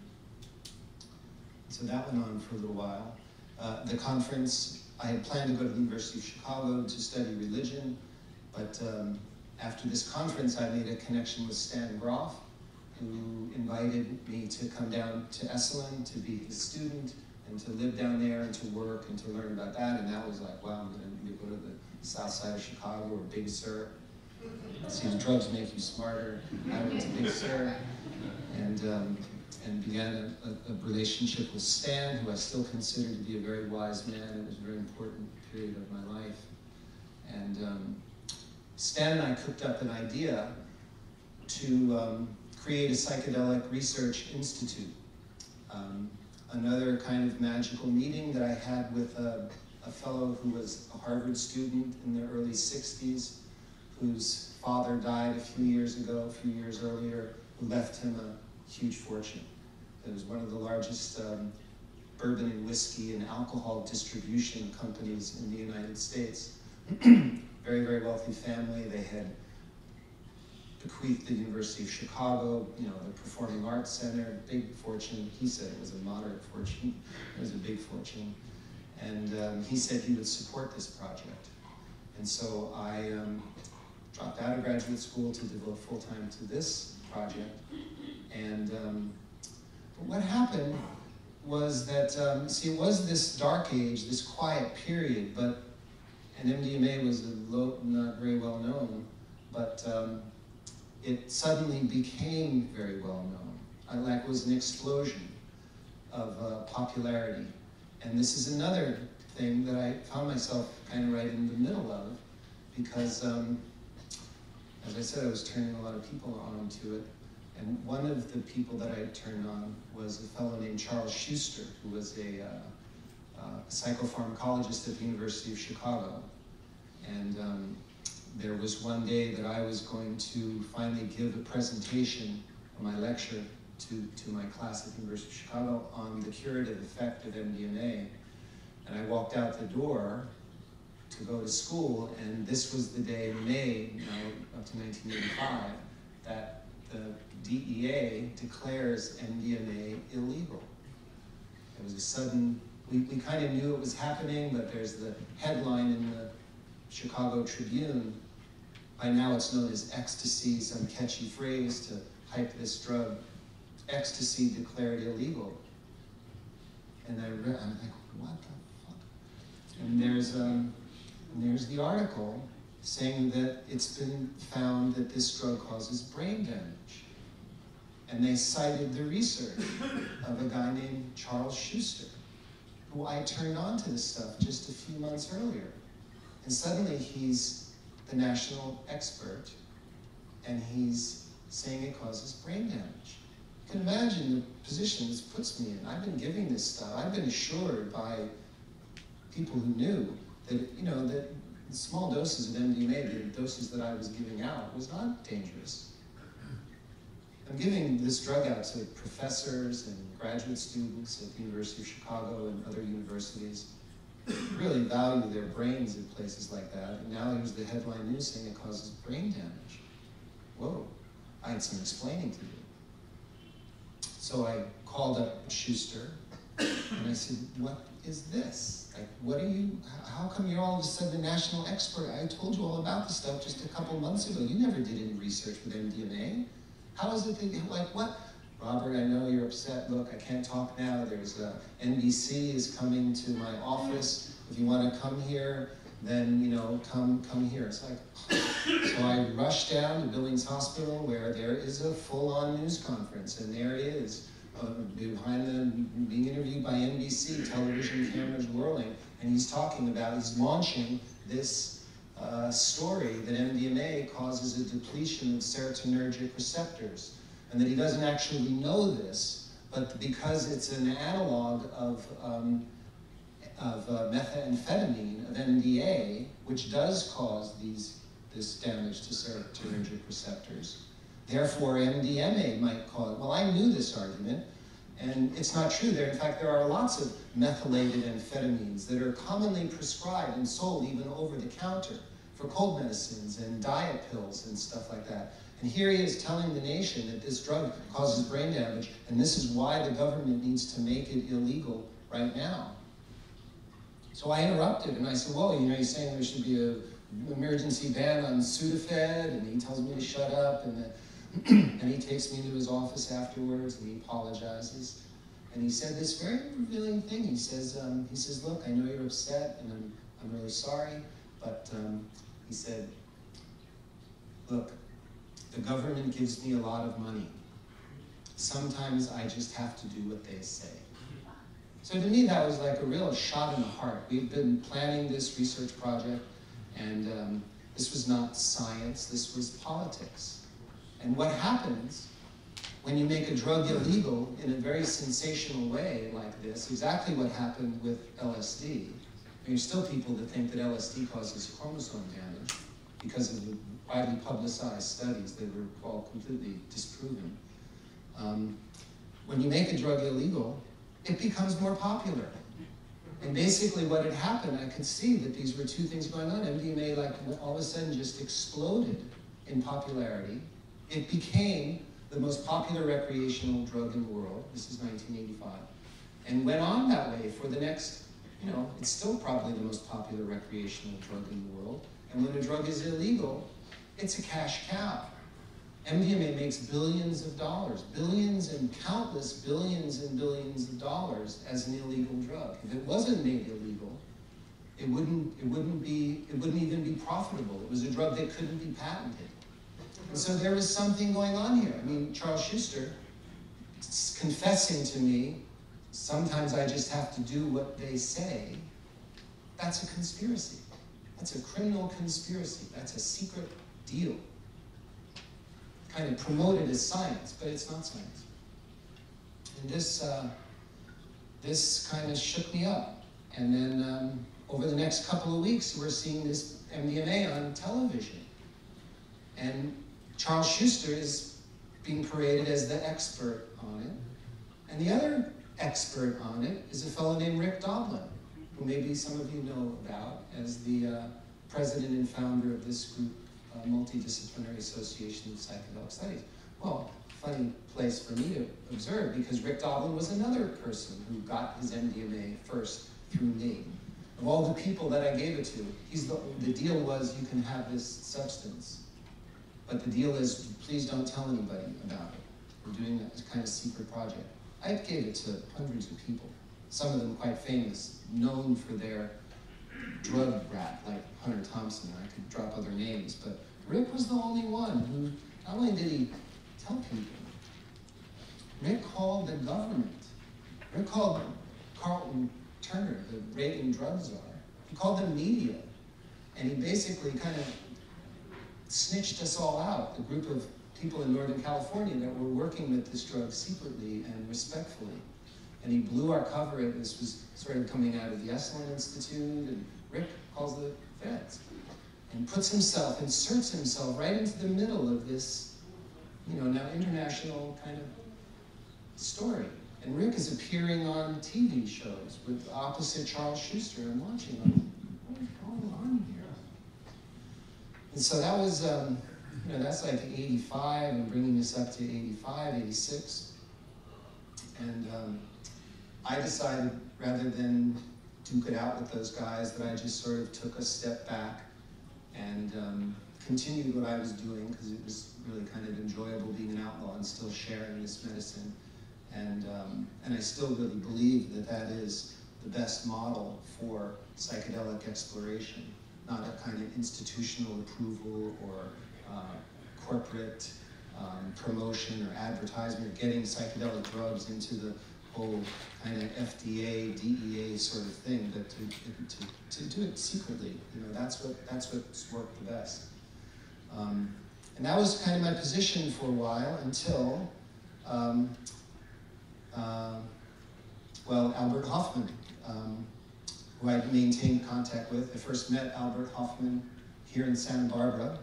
so that went on for a little while. Uh, the conference, I had planned to go to the University of Chicago to study religion, but um, after this conference, I made a connection with Stan Grof, who invited me to come down to Esalen to be his student and to live down there and to work and to learn about that. And that was like, wow, I'm going to go to the south side of Chicago or Big Sur. See, drugs make you smarter. I went to Big Sur and, um, and began a, a, a, relationship with Stan, who I still consider to be a very wise man. It was a very important period of my life. And um, Stan and I cooked up an idea to um, create a psychedelic research institute. Another kind of magical meeting that I had with a, a fellow who was a Harvard student in the early 60s, whose father died a few years ago, a few years earlier, who left him a huge fortune. It was one of the largest um, bourbon and whiskey and alcohol distribution companies in the United States. very, very wealthy family. They had bequeathed the University of Chicago, you know, the Performing Arts Center, big fortune. He said it was a moderate fortune. It was a big fortune. And um, he said he would support this project. And so I um, dropped out of graduate school to devote full time to this project. And um, what happened was that, um, see, it was this dark age, this quiet period, but, and MDMA was low, not very well known, but um, it suddenly became very well known. I, like it was an explosion of uh, popularity. And this is another thing that I found myself kind of right in the middle of, because um, as I said, I was turning a lot of people on to it. And one of the people that I turned on was a fellow named Charles Schuster, who was a, uh, uh, psychopharmacologist at the University of Chicago. And um, there was one day that I was going to finally give a presentation my lecture to, to my class at the University of Chicago on the curative effect of MDMA. And I walked out the door to go to school, and this was the day in May, you up to 1985, that the DEA declares MDMA illegal. It was a sudden, we, we kind of knew it was happening, but there's the headline in the Chicago Tribune. By now it's known as ecstasy, some catchy phrase to hype this drug. Ecstasy declared illegal. And I read, I'm like, what the fuck? And there's, um, and there's the article saying that it's been found that this drug causes brain damage. And they cited the research of a guy named Charles Schuster, who I turned on to this stuff just a few months earlier. And suddenly he's the national expert, and he's saying it causes brain damage. You can imagine the position this puts me in. I've been giving this stuff. I've been assured by people who knew that, you know, that small doses of MDMA, the doses that I was giving out, was not dangerous. I'm giving this drug out to professors and graduate students at the University of Chicago and other universities really value their brains in places like that. And now here's the headline news saying it causes brain damage. Whoa, I had some explaining to do. So I called up Schuster and I said, what is this? Like, what are you, how come you're all of a sudden a national expert? I told you all about this stuff just a couple months ago. You never did any research with MDMA. How is it that, like, what? Robert, I know you're upset. Look, I can't talk now. There's a, NBC is coming to my office. If you want to come here, then, you know, come, come here. It's like, so I rush down to Billings Hospital where there is a full-on news conference, and there is, uh, behind the, being interviewed by NBC, television cameras whirling, and he's talking about, he's launching this uh, story that MDMA causes a depletion of serotonergic receptors, and that he doesn't actually know this, but because it's an analog of, um, of uh, methamphetamine, of MDA, which does cause these, this damage to serotonergic receptors. Therefore, MDMA might cause, well, I knew this argument, and it's not true. There, in fact, there are lots of methylated amphetamines that are commonly prescribed and sold even over the counter for cold medicines and diet pills and stuff like that. And here he is telling the nation that this drug causes brain damage, and this is why the government needs to make it illegal right now. So I interrupted and I said, well, you know, he's saying there should be an emergency ban on Sudafed, and he tells me to shut up, and, the, and he takes me to his office afterwards, and he apologizes. And he said this very revealing thing. He says, um, he says, look, I know you're upset, and I'm, I'm really sorry, but um, he said, look, the government gives me a lot of money. Sometimes I just have to do what they say. So to me, that was like a real shot in the heart. We've been planning this research project, and um, this was not science, this was politics. And what happens when you make a drug illegal in a very sensational way like this, exactly what happened with LSD, there's still people that think that LSD causes chromosome damage because of the widely publicized studies that were all completely disproven. Um, when you make a drug illegal, it becomes more popular. And basically what had happened, I could see that these were two things going on. MDMA like all of a sudden just exploded in popularity. It became the most popular recreational drug in the world. This is 1985. And went on that way for the next, you know, it's still probably the most popular recreational drug in the world. And when a drug is illegal, it's a cash cow. MDMA makes billions of dollars, billions and countless billions and billions of dollars as an illegal drug. If it wasn't made illegal, it wouldn't, it wouldn't be, it wouldn't even be profitable. It was a drug that couldn't be patented. And so there was something going on here. I mean, Charles Schuster confessing to me, sometimes I just have to do what they say. That's a conspiracy. That's a criminal conspiracy. That's a secret deal kind of promoted as science, but it's not science. And this, uh, this kind of shook me up. And then um, over the next couple of weeks, we're seeing this MDMA on television. And Charles Schuster is being paraded as the expert on it. And the other expert on it is a fellow named Rick Doblin, who maybe some of you know about as the uh, president and founder of this group uh, Multidisciplinary Association of Psychedelic Studies. well, funny place for me to observe because Rick Doblin was another person who got his MDMA first through me. Of all the people that I gave it to, he's the, the deal was you can have this substance. But the deal is, please don't tell anybody about it. We're doing a kind of secret project. I gave it to hundreds of people, some of them quite famous, known for their drug rap, like Hunter Thompson. I could drop other names, but Rick was the only one who, not only did he tell people, Rick called the government. Rick called Carlton Turner, the Reagan drug czar. He called the media. And he basically kind of snitched us all out, the group of people in Northern California that were working with this drug secretly and respectfully. And he blew our cover. This was sort of coming out of the Esalen Institute, and Rick calls the feds and puts himself, inserts himself right into the middle of this, you know, now international kind of story. And Rick is appearing on TV shows with opposite Charles Schuster and watching him. What is going on here? And so that was, um, you know, that's like 85 and bringing us up to 85, 86. And um, I decided rather than duke it out with those guys that I just sort of took a step back and um, continued what I was doing because it was really kind of enjoyable being an outlaw and still sharing this medicine. And, um, and I still really believe that that is the best model for psychedelic exploration, not a kind of institutional approval or uh, corporate um, promotion or advertisement, or getting psychedelic drugs into the whole kind of FDA, DEA sort of thing, but to, to, to do it secretly, you know, that's what that's what's worked the best. Um, and that was kind of my position for a while until, um, uh, well, Albert Hofmann, um, who I maintained contact with. I first met Albert Hofmann here in Santa Barbara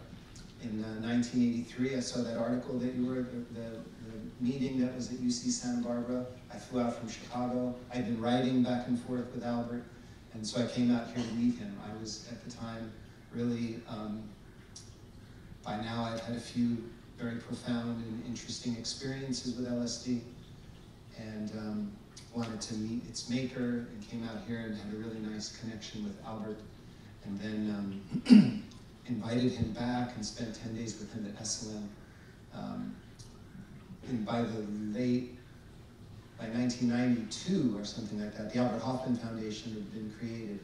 in uh, 1983. I saw that article that you were, the, the, the meeting that was at UC Santa Barbara. I flew out from Chicago. I'd been writing back and forth with Albert, and so I came out here to meet him. I was at the time really, um, by now I've had a few very profound and interesting experiences with LSD, and um, wanted to meet its maker, and came out here and had a really nice connection with Albert, and then um, invited him back and spent 10 days with him at Esalen. Um, and by the late by 1992 or something like that, the Albert Hofmann Foundation had been created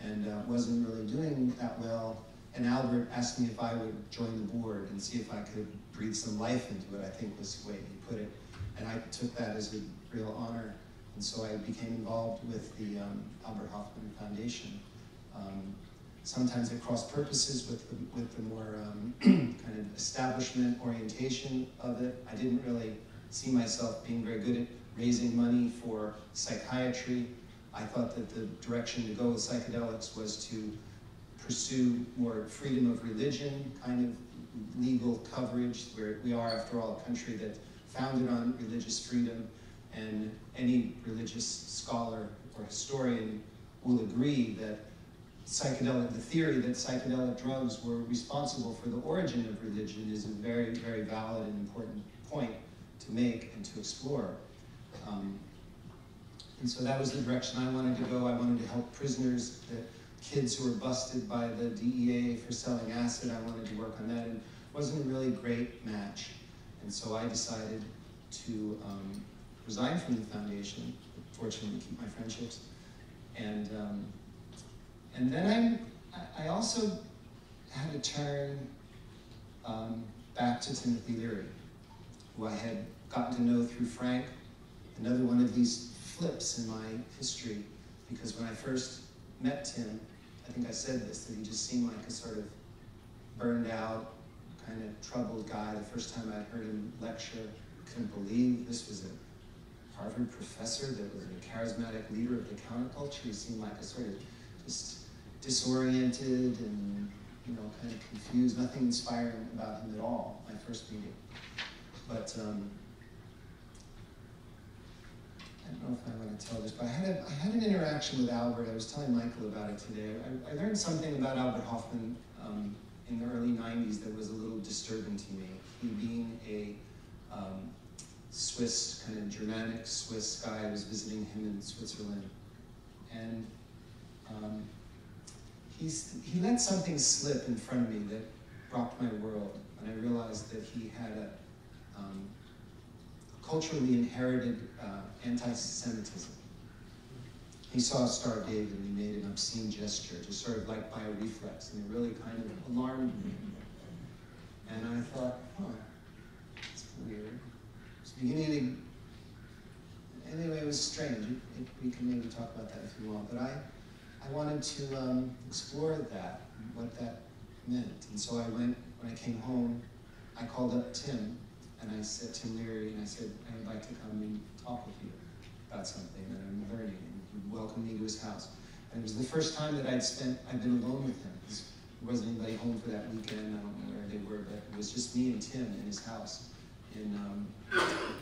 and uh, wasn't really doing that well. And Albert asked me if I would join the board and see if I could breathe some life into it, I think was the way he put it. And I took that as a real honor. And so I became involved with the um, Albert Hofmann Foundation. Um, sometimes at cross purposes with the, with the more um, kind of establishment orientation of it. I didn't really see myself being very good at raising money for psychiatry. I thought that the direction to go with psychedelics was to pursue more freedom of religion, kind of legal coverage, where we are, after all, a country that founded on religious freedom, and any religious scholar or historian will agree that psychedelic, the theory that psychedelic drugs were responsible for the origin of religion is a very, very valid and important point to make and to explore. Um, and so that was the direction I wanted to go. I wanted to help prisoners, the kids who were busted by the DEA for selling acid. I wanted to work on that, and it wasn't a really great match. And so I decided to um, resign from the foundation, fortunately keep my friendships. And, um, and then I, I also had to turn um, back to Timothy Leary, who I had gotten to know through Frank another one of these flips in my history because when I first met Tim, I think I said this, that he just seemed like a sort of burned out, kind of troubled guy. The first time I'd heard him lecture, couldn't believe this was a Harvard professor that was a charismatic leader of the counterculture. He seemed like a sort of just disoriented and you know kind of confused. Nothing inspiring about him at all. My first meeting, but um, I don't know if I want to tell this, but I had, a, I had an interaction with Albert. I was telling Michael about it today. I, I learned something about Albert Hofmann um, in the early 90s that was a little disturbing to me. He being a um, Swiss, kind of Germanic Swiss guy. I was visiting him in Switzerland. And um, he's, he let something slip in front of me that rocked my world. And I realized that he had a um, culturally inherited uh, anti-Semitism. He saw a Star David and he made an obscene gesture, just sort of like by a reflex, and it really kind of alarmed me. And I thought, huh, that's weird. It's beginning to, anyway, it was strange. It, it, we can maybe talk about that if you want, but I, I wanted to um, explore that, what that meant. And so I went, when I came home, I called up Tim, and I said, Tim Leary, and I said, I would like to come and talk with you about something that I'm learning. And he welcomed me to his house. And it was the first time that I'd spent, I'd been alone with him. There wasn't anybody home for that weekend. I don't know where they were, but it was just me and Tim in his house. And um,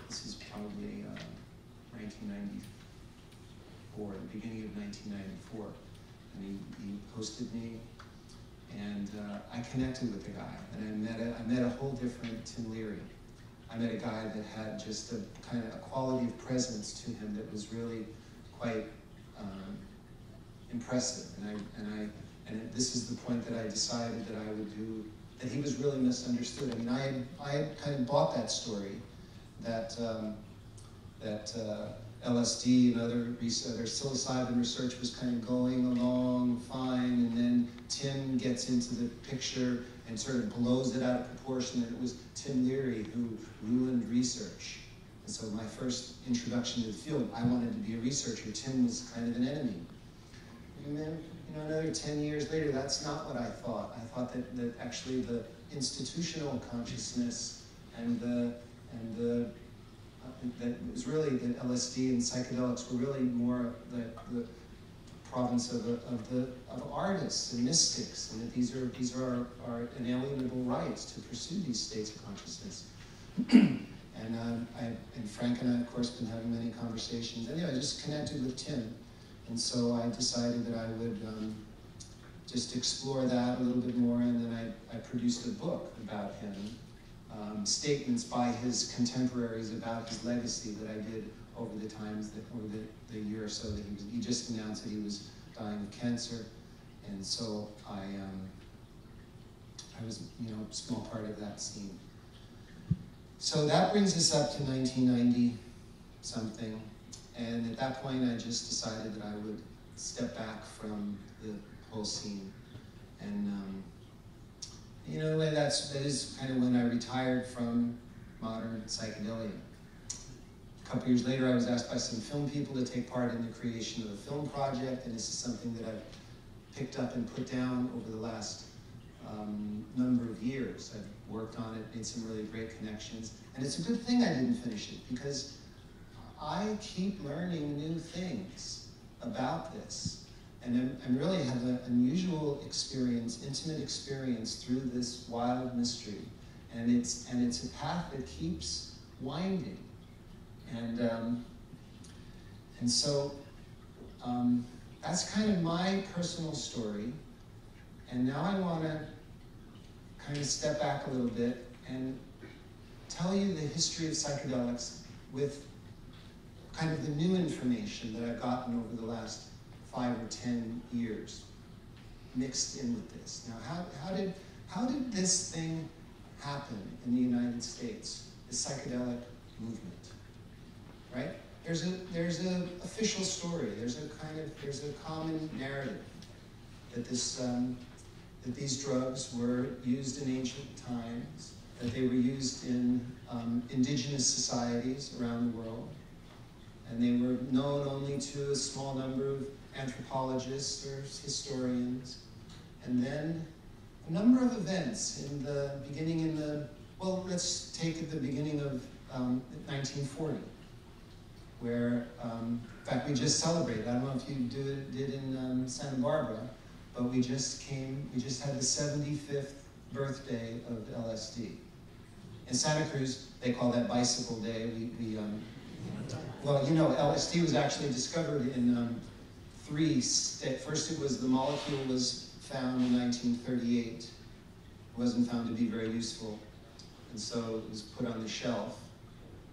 this is probably uh, 1994, the beginning of 1994, and he, he hosted me, and uh, I connected with the guy, and I met a, I met a whole different Tim Leary. I met a guy that had just a kind of a quality of presence to him that was really quite um, impressive, and I and I and this is the point that I decided that I would do, that he was really misunderstood. I mean, I had, I had kind of bought that story, that, um, that uh, LSD and other, other psilocybin research was kind of going along fine, and then Tim gets into the picture and sort of blows it out of proportion, and it was Tim Leary who ruined research. And so my first introduction to the field, I wanted to be a researcher. Tim was kind of an enemy. And then you know, another 10 years later, that's not what I thought. I thought that, that actually the institutional consciousness and the, and the, that it was really that LSD and psychedelics were really more the, the province of, of, the, of artists and mystics, and that these are, these are our, our inalienable rights to pursue these states of consciousness. and, um, I, and Frank and I, of course, been having many conversations. Anyway, I just connected with Tim and so I decided that I would um, just explore that a little bit more, and then I, I produced a book about him, um, statements by his contemporaries about his legacy that I did over the times, that, over the, the year or so that he was, he just announced that he was dying of cancer, and so I, um, I was, you know, a small part of that scene. So that brings us up to 1990 something. And at that point, I just decided that I would step back from the whole scene. And, um, you know, that's, that is kind of when I retired from modern psychedelia. A couple years later, I was asked by some film people to take part in the creation of a film project, and this is something that I've picked up and put down over the last um, number of years. I've worked on it, made some really great connections, and it's a good thing I didn't finish it because I keep learning new things about this. And I really have an unusual experience, intimate experience through this wild mystery. And it's, and it's a path that keeps winding. And, um, and so um, that's kind of my personal story. And now I want to kind of step back a little bit and tell you the history of psychedelics with kind of the new information that I've gotten over the last five or ten years mixed in with this. Now, how, how, did, how did this thing happen in the United States, the psychedelic movement, right? There's a, there's an official story, there's a kind of, there's a common narrative that, this, um, that these drugs were used in ancient times, that they were used in um, indigenous societies around the world, and they were known only to a small number of anthropologists or historians. And then a number of events in the beginning in the, well, let's take the beginning of um, 1940, where, um, in fact, we just celebrated, I don't know if you do did in um, Santa Barbara, but we just came, we just had the 75th birthday of LSD. In Santa Cruz, they call that Bicycle Day. We, we um, well, you know, LSD was actually discovered in um, First, it was the molecule was found in 1938. It wasn't found to be very useful, and so it was put on the shelf.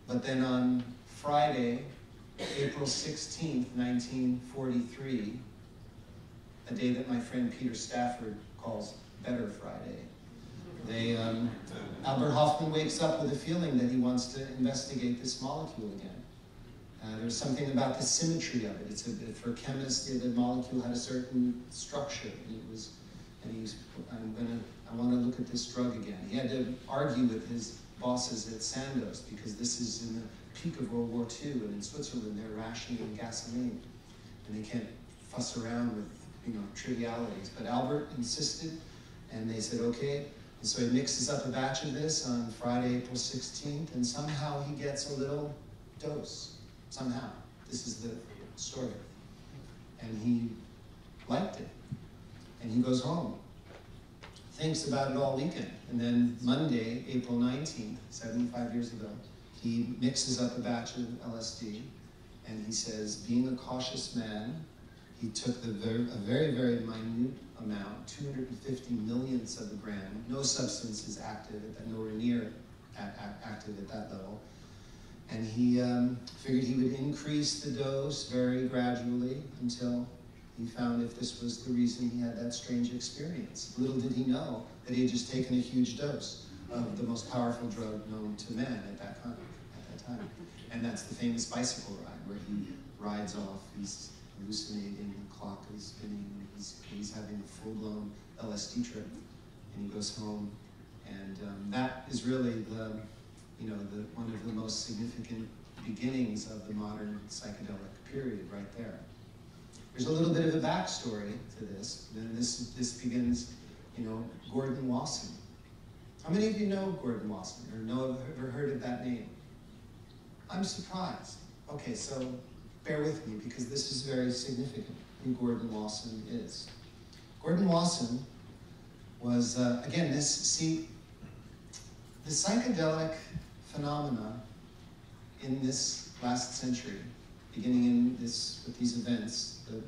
But then on Friday, April 16th, 1943, a day that my friend Peter Stafford calls Better Friday, they, um, Albert Hofmann wakes up with a feeling that he wants to investigate this molecule again. Uh, there's something about the symmetry of it. It's a, for chemists, the molecule had a certain structure, and it was, and he's, I'm gonna, I want to look at this drug again. He had to argue with his bosses at Sandoz because this is in the peak of World War II, and in Switzerland they're rationing gasoline, and they can't fuss around with you know trivialities. But Albert insisted, and they said okay. And so he mixes up a batch of this on Friday, April 16th, and somehow he gets a little dose. Somehow. This is the story. And he liked it. And he goes home. Thinks about it all weekend. And then Monday, April 19th, 75 years ago, he mixes up a batch of LSD and he says, being a cautious man, he took the very, a very, very minute amount, 250 millionths of a gram. No substance is active at that, nowhere near at, at, active at that level. And he um, figured he would increase the dose very gradually until he found if this was the reason he had that strange experience. Little did he know that he had just taken a huge dose of the most powerful drug known to man at that time. At that time. And that's the famous bicycle ride where he rides off, he's hallucinating, the clock is spinning, he's, he's having a full-blown LSD trip, and he goes home. And um, that is really the, you know, the, one of the most significant beginnings of the modern psychedelic period right there. There's a little bit of a backstory to this. Then this, this begins, you know, Gordon Wasson. How many of you know Gordon Wasson or know ever heard of that name? I'm surprised. Okay, so bear with me because this is very significant who Gordon Wasson is. Gordon Wasson was, uh, again, this, see, the psychedelic phenomena in this last century, beginning in this, with these events, the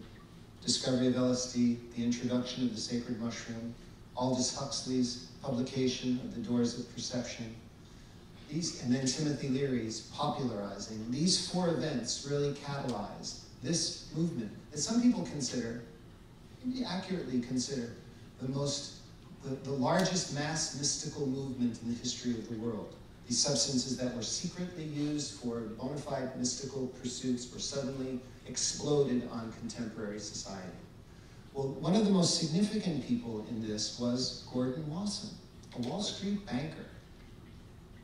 discovery of LSD, the introduction of the sacred mushroom, Aldous Huxley's publication of The Doors of Perception, these, and then Timothy Leary's popularizing, these four events really catalyzed this movement that some people consider, maybe accurately consider, the most, the, the largest mass mystical movement in the history of the world. These substances that were secretly used for bona fide mystical pursuits were suddenly exploded on contemporary society. Well, one of the most significant people in this was Gordon Wasson, a Wall Street banker.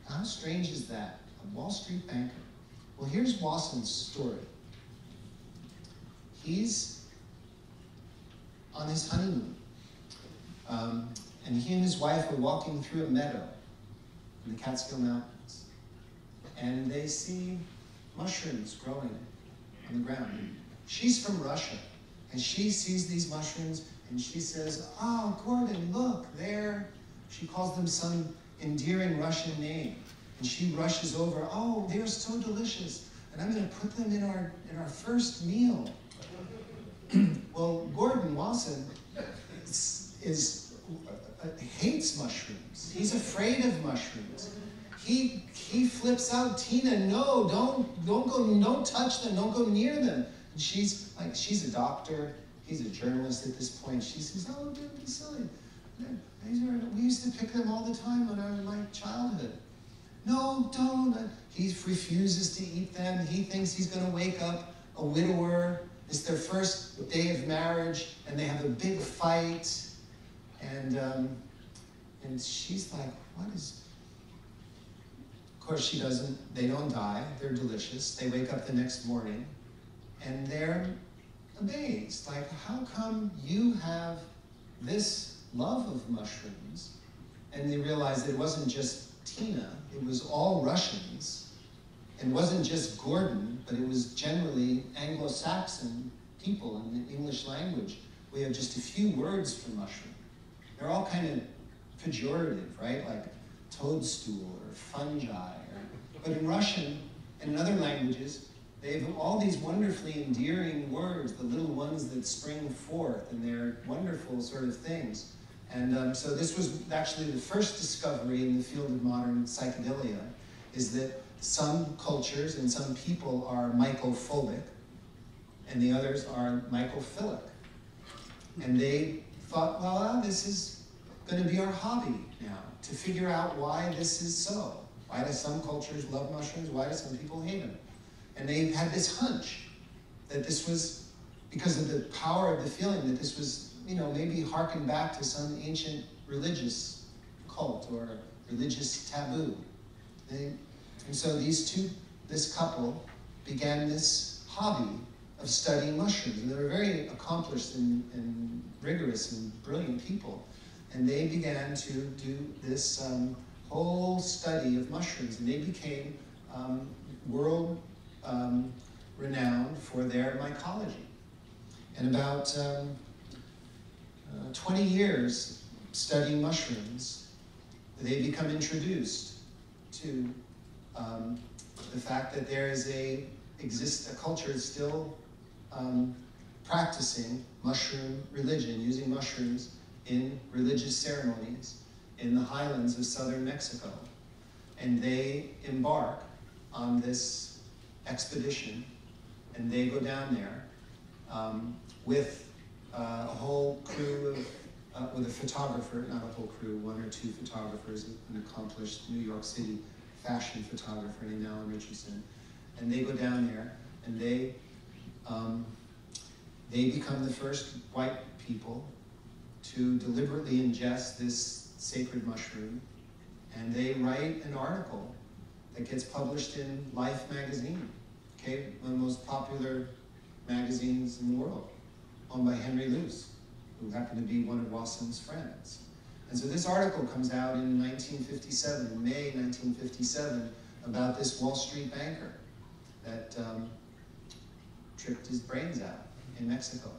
How strange is that? A Wall Street banker. Well, here's Wasson's story. He's on his honeymoon. Um, and he and his wife are walking through a meadow in the Catskill Mountains. And they see mushrooms growing on the ground. She's from Russia, and she sees these mushrooms and she says, Oh, Gordon, look, there. She calls them some endearing Russian name. And she rushes over, Oh, they're so delicious. And I'm going to put them in our, in our first meal. well, Gordon Wasson is, is uh, hates mushrooms. He's afraid of mushrooms. He he flips out. Tina, no, don't don't go, don't touch them, don't go near them. And she's like, she's a doctor. He's a journalist at this point. She says, oh, don't be silly. We used to pick them all the time in our my childhood. No, don't. He refuses to eat them. He thinks he's going to wake up a widower. It's their first day of marriage, and they have a big fight. And um, and she's like, what is? Of course, she doesn't. They don't die. They're delicious. They wake up the next morning, and they're amazed. Like, how come you have this love of mushrooms? And they realize it wasn't just Tina, it was all Russians. It wasn't just Gordon, but it was generally Anglo Saxon people in the English language. We have just a few words for mushroom. They're all kind of pejorative, right? Like toadstool or fungi. Or, but in Russian and in other languages, they have all these wonderfully endearing words, the little ones that spring forth, and they're wonderful sort of things. And um, so this was actually the first discovery in the field of modern psychedelia, is that some cultures and some people are mycophobic, and the others are mycophilic. And they thought, well, this is going to be our hobby now, to figure out why this is so. Why do some cultures love mushrooms? Why do some people hate them? And they had this hunch that this was because of the power of the feeling that this was, you know, maybe harken back to some ancient religious cult or religious taboo. They, and so these two, this couple, began this hobby of studying mushrooms. And they were very accomplished and, and rigorous and brilliant people. And they began to do this um, whole study of mushrooms. And they became um, world um, renowned for their mycology. And about um, uh, 20 years studying mushrooms, they become introduced to um, the fact that there is a exist a culture still um, practicing mushroom religion, using mushrooms in religious ceremonies in the highlands of southern Mexico. And they embark on this expedition, and they go down there um, with uh, a whole crew of, uh, with a photographer, not a whole crew, one or two photographers, an accomplished New York City fashion photographer named Allan Richardson. And they go down there, and they um, they become the first white people to deliberately ingest this sacred mushroom, and they write an article that gets published in Life magazine, okay, one of the most popular magazines in the world, owned by Henry Luce, who happened to be one of Wasson's friends. And so this article comes out in 1957, May 1957, about this Wall Street banker that um, tripped his brains out in Mexico.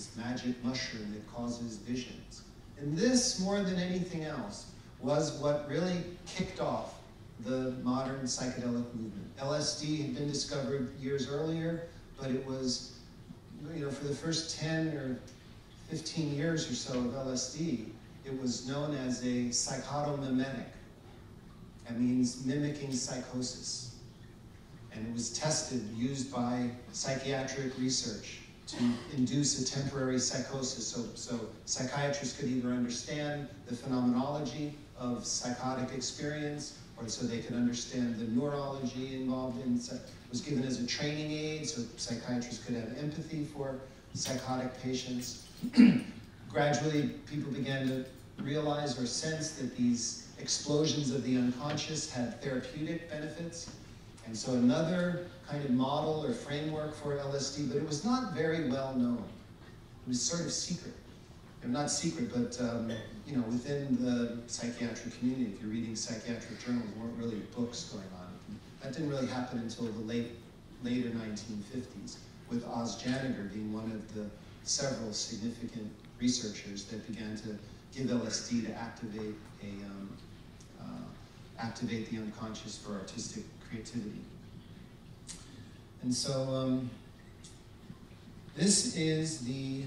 This magic mushroom that causes visions. And this, more than anything else, was what really kicked off the modern psychedelic movement. LSD had been discovered years earlier, but it was, you know, for the first 10 or 15 years or so of LSD, it was known as a psychotomimetic. That means mimicking psychosis. And it was tested, used by psychiatric research to induce a temporary psychosis. So, so psychiatrists could either understand the phenomenology of psychotic experience or so they could understand the neurology involved in was given as a training aid so psychiatrists could have empathy for psychotic patients. Gradually, people began to realize or sense that these explosions of the unconscious had therapeutic benefits. And so another kind of model or framework for LSD, but it was not very well known. It was sort of secret. And not secret, but um, you know, within the psychiatric community, if you're reading psychiatric journals, there weren't really books going on. That didn't really happen until the late, later 1950s, with Os Janiger being one of the several significant researchers that began to give LSD to activate a um, uh, activate the unconscious for artistic creativity. And so um, this is the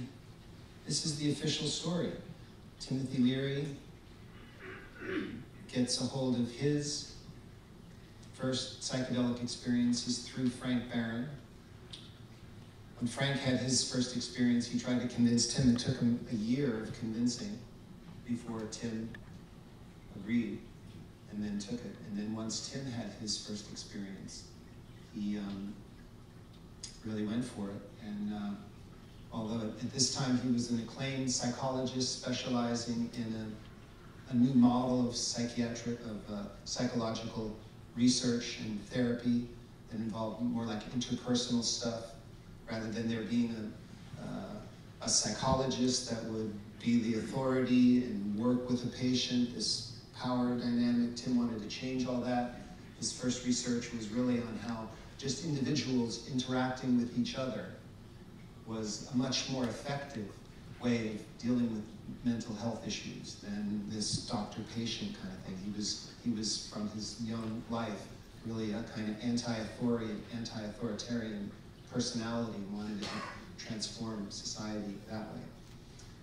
this is the official story. Timothy Leary gets a hold of his first psychedelic experiences through Frank Barron. When Frank had his first experience, he tried to convince Tim. It took him a year of convincing before Tim agreed and then took it. And then once Tim had his first experience, he um, really went for it. And uh, although at this time he was an acclaimed psychologist specializing in a, a new model of psychiatric, of uh, psychological research and therapy that involved more like interpersonal stuff, rather than there being a, uh, a psychologist that would be the authority and work with a patient, this power dynamic. Tim wanted to change all that. His first research was really on how just individuals interacting with each other was a much more effective way of dealing with mental health issues than this doctor-patient kind of thing. He was, he was from his young life really a kind of anti-authorian, anti-authoritarian personality wanted to transform society that way.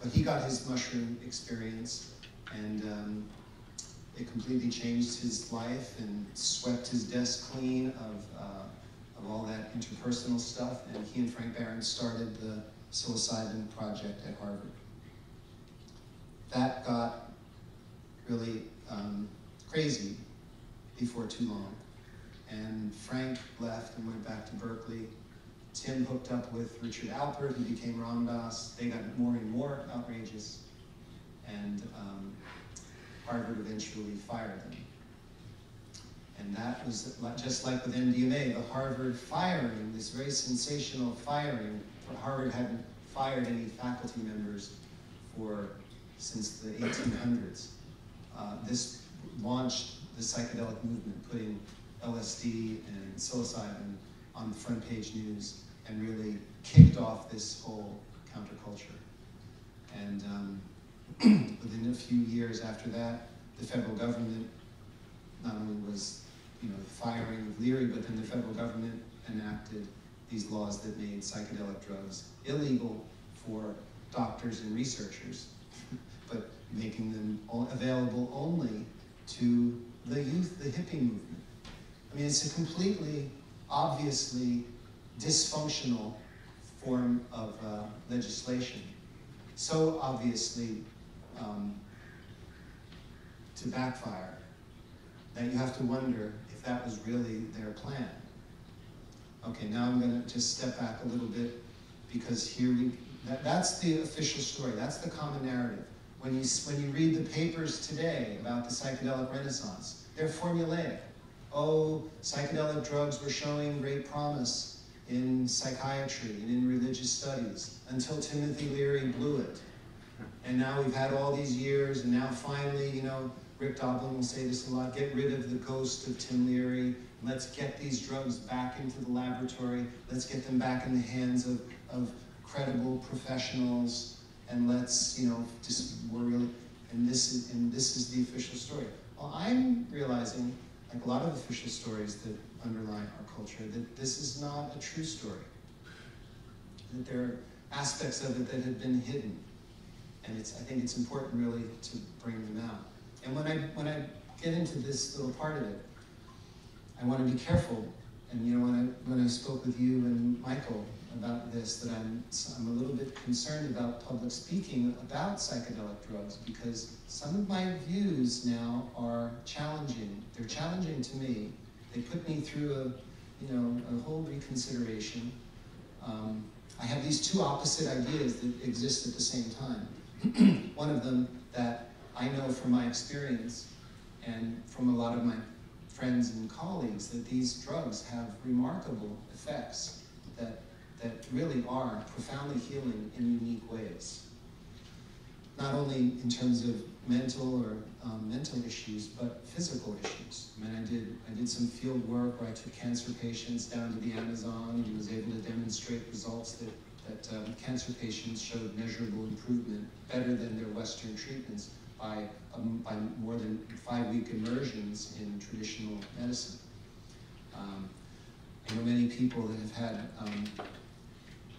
But he got his mushroom experience and um, it completely changed his life and swept his desk clean of, uh, of all that interpersonal stuff. And he and Frank Barron started the psilocybin project at Harvard. That got really um, crazy before too long. And Frank left and went back to Berkeley. Tim hooked up with Richard Alpert, who became Ram Dass. They got more and more outrageous. And um, Harvard eventually fired them. And that was just like with MDMA, the Harvard firing, this very sensational firing. Harvard hadn't fired any faculty members for since the 1800s. Uh, this launched the psychedelic movement, putting LSD and psilocybin on the front page news, and really kicked off this whole counterculture. And um, within a few years after that, the federal government not only was, you know, firing of Leary, but then the federal government enacted these laws that made psychedelic drugs illegal for doctors and researchers, but making them available only to the youth, the hippie movement. I mean, it's a completely, obviously dysfunctional form of uh, legislation. So obviously um, to backfire that you have to wonder if that was really their plan. Okay, now I'm going to just step back a little bit because here we, that, that's the official story, that's the common narrative. When you, when you read the papers today about the psychedelic renaissance, they're formulaic. Oh, psychedelic drugs were showing great promise in psychiatry and in religious studies until Timothy Leary blew it. And now we've had all these years, and now finally, you know, Rick Doblin will say this a lot get rid of the ghost of Tim Leary. Let's get these drugs back into the laboratory. Let's get them back in the hands of, of credible professionals. And let's, you know, just, we're really, and this is, and this is the official story. Well, I'm realizing, like a lot of official stories that underlie our culture, that this is not a true story. That there are aspects of it that have been hidden. And it's, I think it's important really to bring them out. And when I, when I get into this little part of it, I want to be careful. And you know, when I, when I spoke with you and Michael about this, that I'm, I'm a little bit concerned about public speaking about psychedelic drugs because some of my views now are challenging. They're challenging to me. They put me through a, you know, a whole reconsideration. Um, I have these two opposite ideas that exist at the same time. One of them that I know from my experience and from a lot of my friends and colleagues that these drugs have remarkable effects that, that really are profoundly healing in unique ways. Not only in terms of mental or um, mental issues, but physical issues. I mean, I did, I did some field work where I took cancer patients down to the Amazon and was able to demonstrate results that, that um, cancer patients showed measurable improvement better than their Western treatments by, um, by more than five-week immersions in traditional medicine. Um, I know many people that have had um,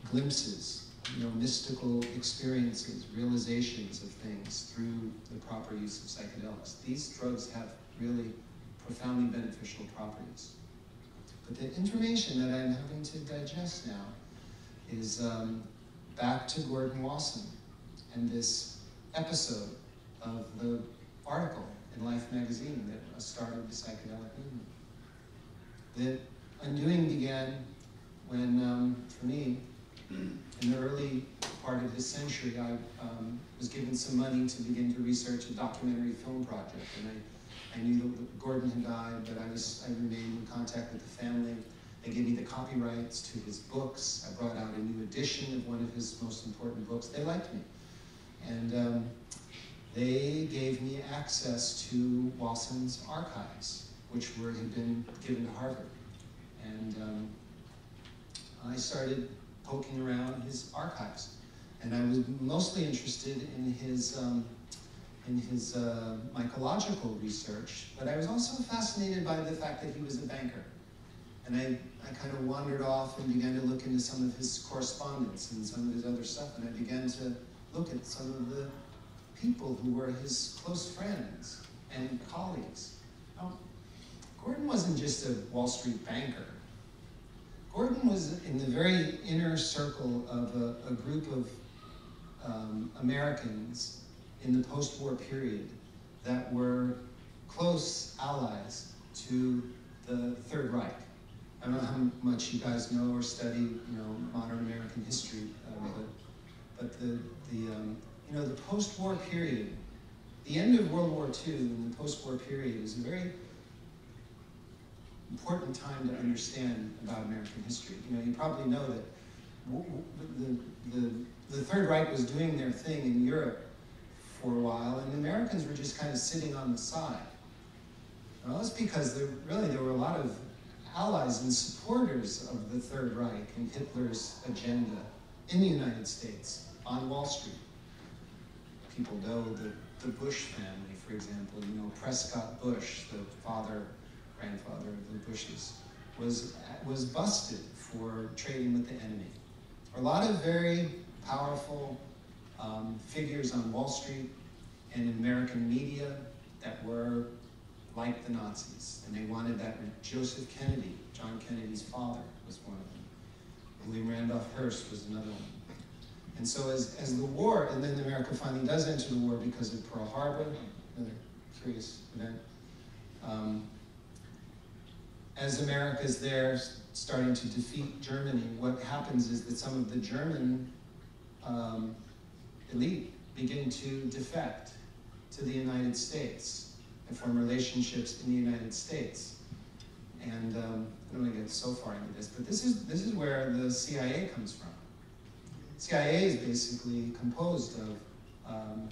glimpses, you know, mystical experiences, realizations of things through the proper use of psychedelics. These drugs have really profoundly beneficial properties. But the information that I'm having to digest now is um, back to Gordon Wasson and this episode of the article in Life magazine that started the psychedelic movement. The undoing began when, um, for me, in the early part of this century, I um, was given some money to begin to research a documentary film project. And I, I knew that Gordon had died, but I, was, I remained in contact with the family. They gave me the copyrights to his books. I brought out a new edition of one of his most important books. They liked me. And um, they gave me access to Wasson's archives, which were, had been given to Harvard. And um, I started poking around his archives. And I was mostly interested in his, um, in his uh, mycological research, but I was also fascinated by the fact that he was a banker. And I, I kind of wandered off and began to look into some of his correspondence and some of his other stuff, and I began to look at some of the people who were his close friends and colleagues. Now, Gordon wasn't just a Wall Street banker. Gordon was in the very inner circle of a, a group of um, Americans in the post-war period that were close allies to the Third Reich. I don't know how much you guys know or study, you know, modern American history, uh, but, but the, the um, you know, the post-war period, the end of World War II and the post-war period is a very important time to understand about American history. You know, you probably know that the, the, the Third Reich was doing their thing in Europe for a while, and the Americans were just kind of sitting on the side. Well, that's because there, really there were a lot of allies and supporters of the Third Reich and Hitler's agenda in the United States on Wall Street. People know the, the Bush family, for example, you know, Prescott Bush, the father grandfather of the Bushes, was, was busted for trading with the enemy. A lot of very powerful um, figures on Wall Street and American media that were like the Nazis, and they wanted that. Joseph Kennedy, John Kennedy's father, was one of them. William Randolph Hearst was another one. And so as, as the war, and then America finally does enter the war because of Pearl Harbor, another curious event. Um, as America is there starting to defeat Germany, what happens is that some of the German um, elite begin to defect to the United States and form relationships in the United States. And um, I don't want to get so far into this, but this is, this is where the CIA comes from. CIA is basically composed of um,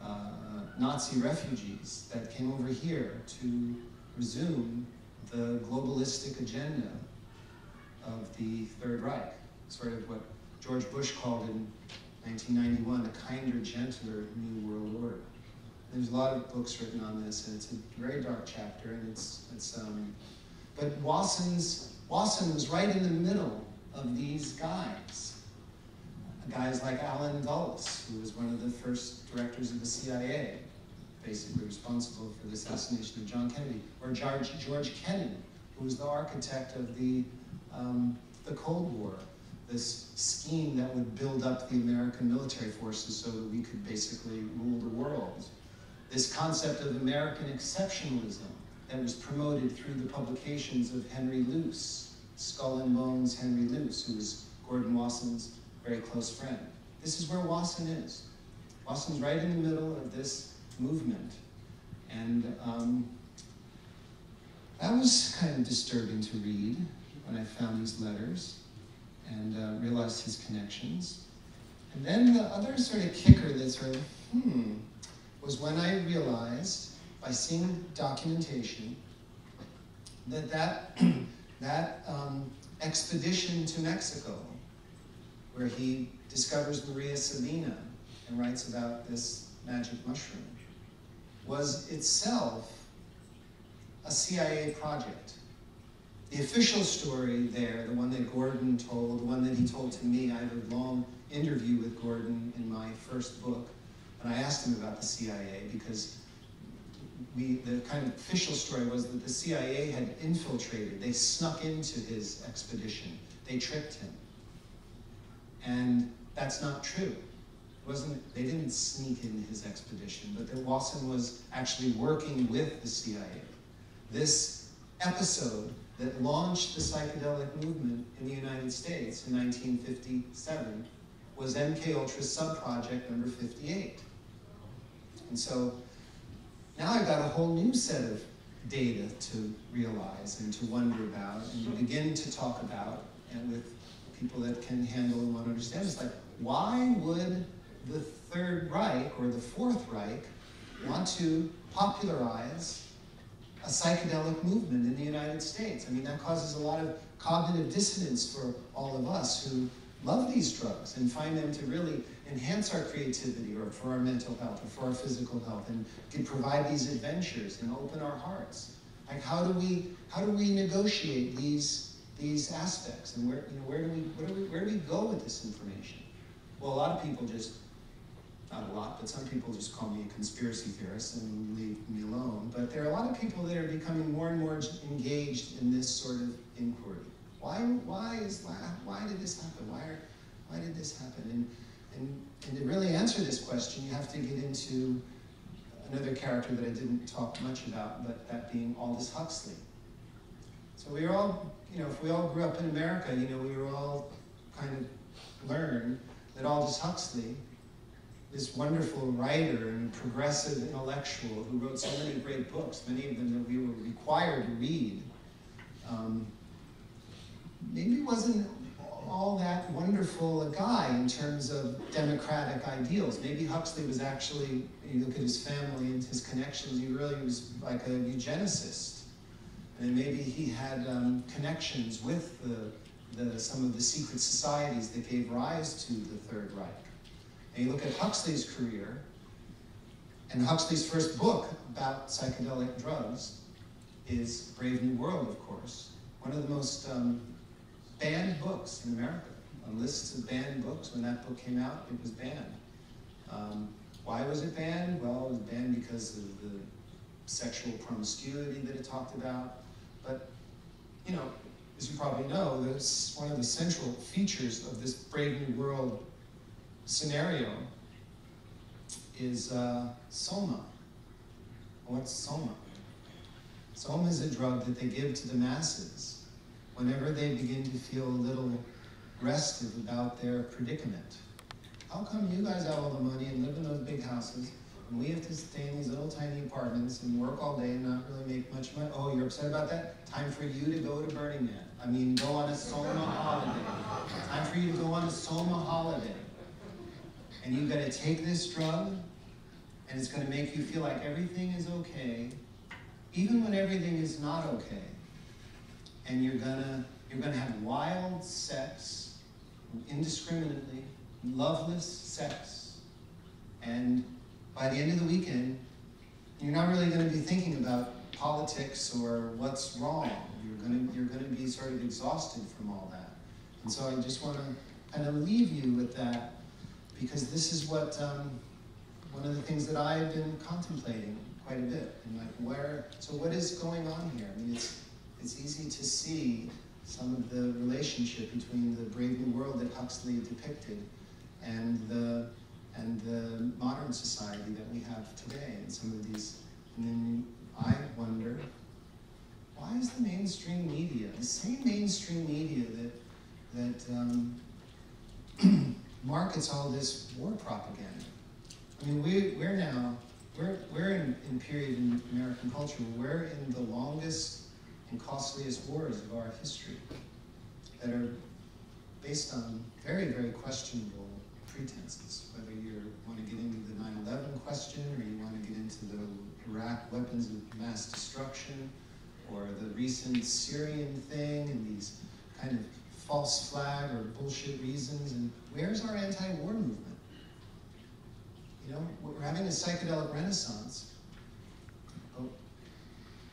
uh, Nazi refugees that came over here to resume the globalistic agenda of the Third Reich, sort of what George Bush called in 1991 a kinder, gentler New World Order. There's a lot of books written on this, and it's a very dark chapter, and it's, it's um, but Wasson's, Wasson was right in the middle of these guys. Guys like Allen Dulles, who was one of the first directors of the CIA, basically responsible for the assassination of John Kennedy, or George, George Kennan, who was the architect of the, um, the Cold War, this scheme that would build up the American military forces so that we could basically rule the world. This concept of American exceptionalism that was promoted through the publications of Henry Luce, Skull and Bones Henry Luce, who was Gordon Wasson's very close friend. This is where Wasson is. Wasson's right in the middle of this movement. And um, that was kind of disturbing to read when I found these letters and uh, realized his connections. And then the other sort of kicker that sort of, hmm, was when I realized by seeing documentation that that, that um, expedition to Mexico, where he discovers Maria Sabina and writes about this magic mushroom, was itself a CIA project. The official story there, the one that Gordon told, the one that he told to me, I had a long interview with Gordon in my first book, and I asked him about the CIA because we, the kind of official story was that the CIA had infiltrated, they snuck into his expedition, they tricked him. And that's not true wasn't, they didn't sneak in his expedition, but that Wasson was actually working with the CIA. This episode that launched the psychedelic movement in the United States in 1957 was MK Ultra's subproject number 58. And so now I've got a whole new set of data to realize and to wonder about and to begin to talk about and with people that can handle and want to understand. It's like, why would the Third Reich or the Fourth Reich want to popularize a psychedelic movement in the United States. I mean, that causes a lot of cognitive dissonance for all of us who love these drugs and find them to really enhance our creativity or for our mental health or for our physical health and can provide these adventures and open our hearts. Like how do we how do we negotiate these these aspects and where you know where do we where do we where do we go with this information? Well, a lot of people just not a lot, but some people just call me a conspiracy theorist and leave me alone. But there are a lot of people that are becoming more and more engaged in this sort of inquiry. Why, why, is, why, why did this happen? Why, are, why did this happen? And, and, and to really answer this question, you have to get into another character that I didn't talk much about, but that being Aldous Huxley. So we were all, you know, if we all grew up in America, you know, we were all kind of learned that Aldous Huxley, this wonderful writer and progressive intellectual who wrote so many great books, many of them that we were required to read, um, maybe wasn't all that wonderful a guy in terms of democratic ideals. Maybe Huxley was actually, you look at his family and his connections, he really was like a eugenicist. And maybe he had um, connections with the, the, some of the secret societies that gave rise to the Third Reich. And you look at Huxley's career, and Huxley's first book about psychedelic drugs is Brave New World, of course. One of the most um, banned books in America. On lists of banned books, when that book came out, it was banned. Um, why was it banned? Well, it was banned because of the sexual promiscuity that it talked about. But, you know, as you probably know, that's one of the central features of this Brave New World scenario is uh, Soma. What's Soma? Soma is a drug that they give to the masses whenever they begin to feel a little restive about their predicament. How come you guys have all the money and live in those big houses, and we have to stay in these little tiny apartments and work all day and not really make much money? Oh, you're upset about that? Time for you to go to Burning Man. I mean, go on a Soma holiday. Time for you to go on a Soma holiday. And you've got to take this drug, and it's going to make you feel like everything is okay, even when everything is not okay and you're gonna you're gonna have wild sex, indiscriminately, loveless sex, and by the end of the weekend, you're not really to be thinking about politics or what's wrong. You're to you're to be sort of exhausted from all that, and so I just want to kind of leave you with that because this is what um, one of the things that I've been contemplating quite a bit. And like, where? So what is going on here? I mean, it's it's easy to see some of the relationship between the Brave New World that Huxley depicted and the and the modern society that we have today. And some of these and then I wonder why is the mainstream media the same mainstream media that that um, markets all this war propaganda? I mean we, we're now we're, we're in, in period in American culture we're in the longest and costliest wars of our history that are based on very, very questionable pretenses, whether you want to get into the 9-11 question or you want to get into the Iraq weapons of mass destruction or the recent Syrian thing and these kind of false flag or bullshit reasons. And where's our anti-war movement? You know, we're having a psychedelic renaissance,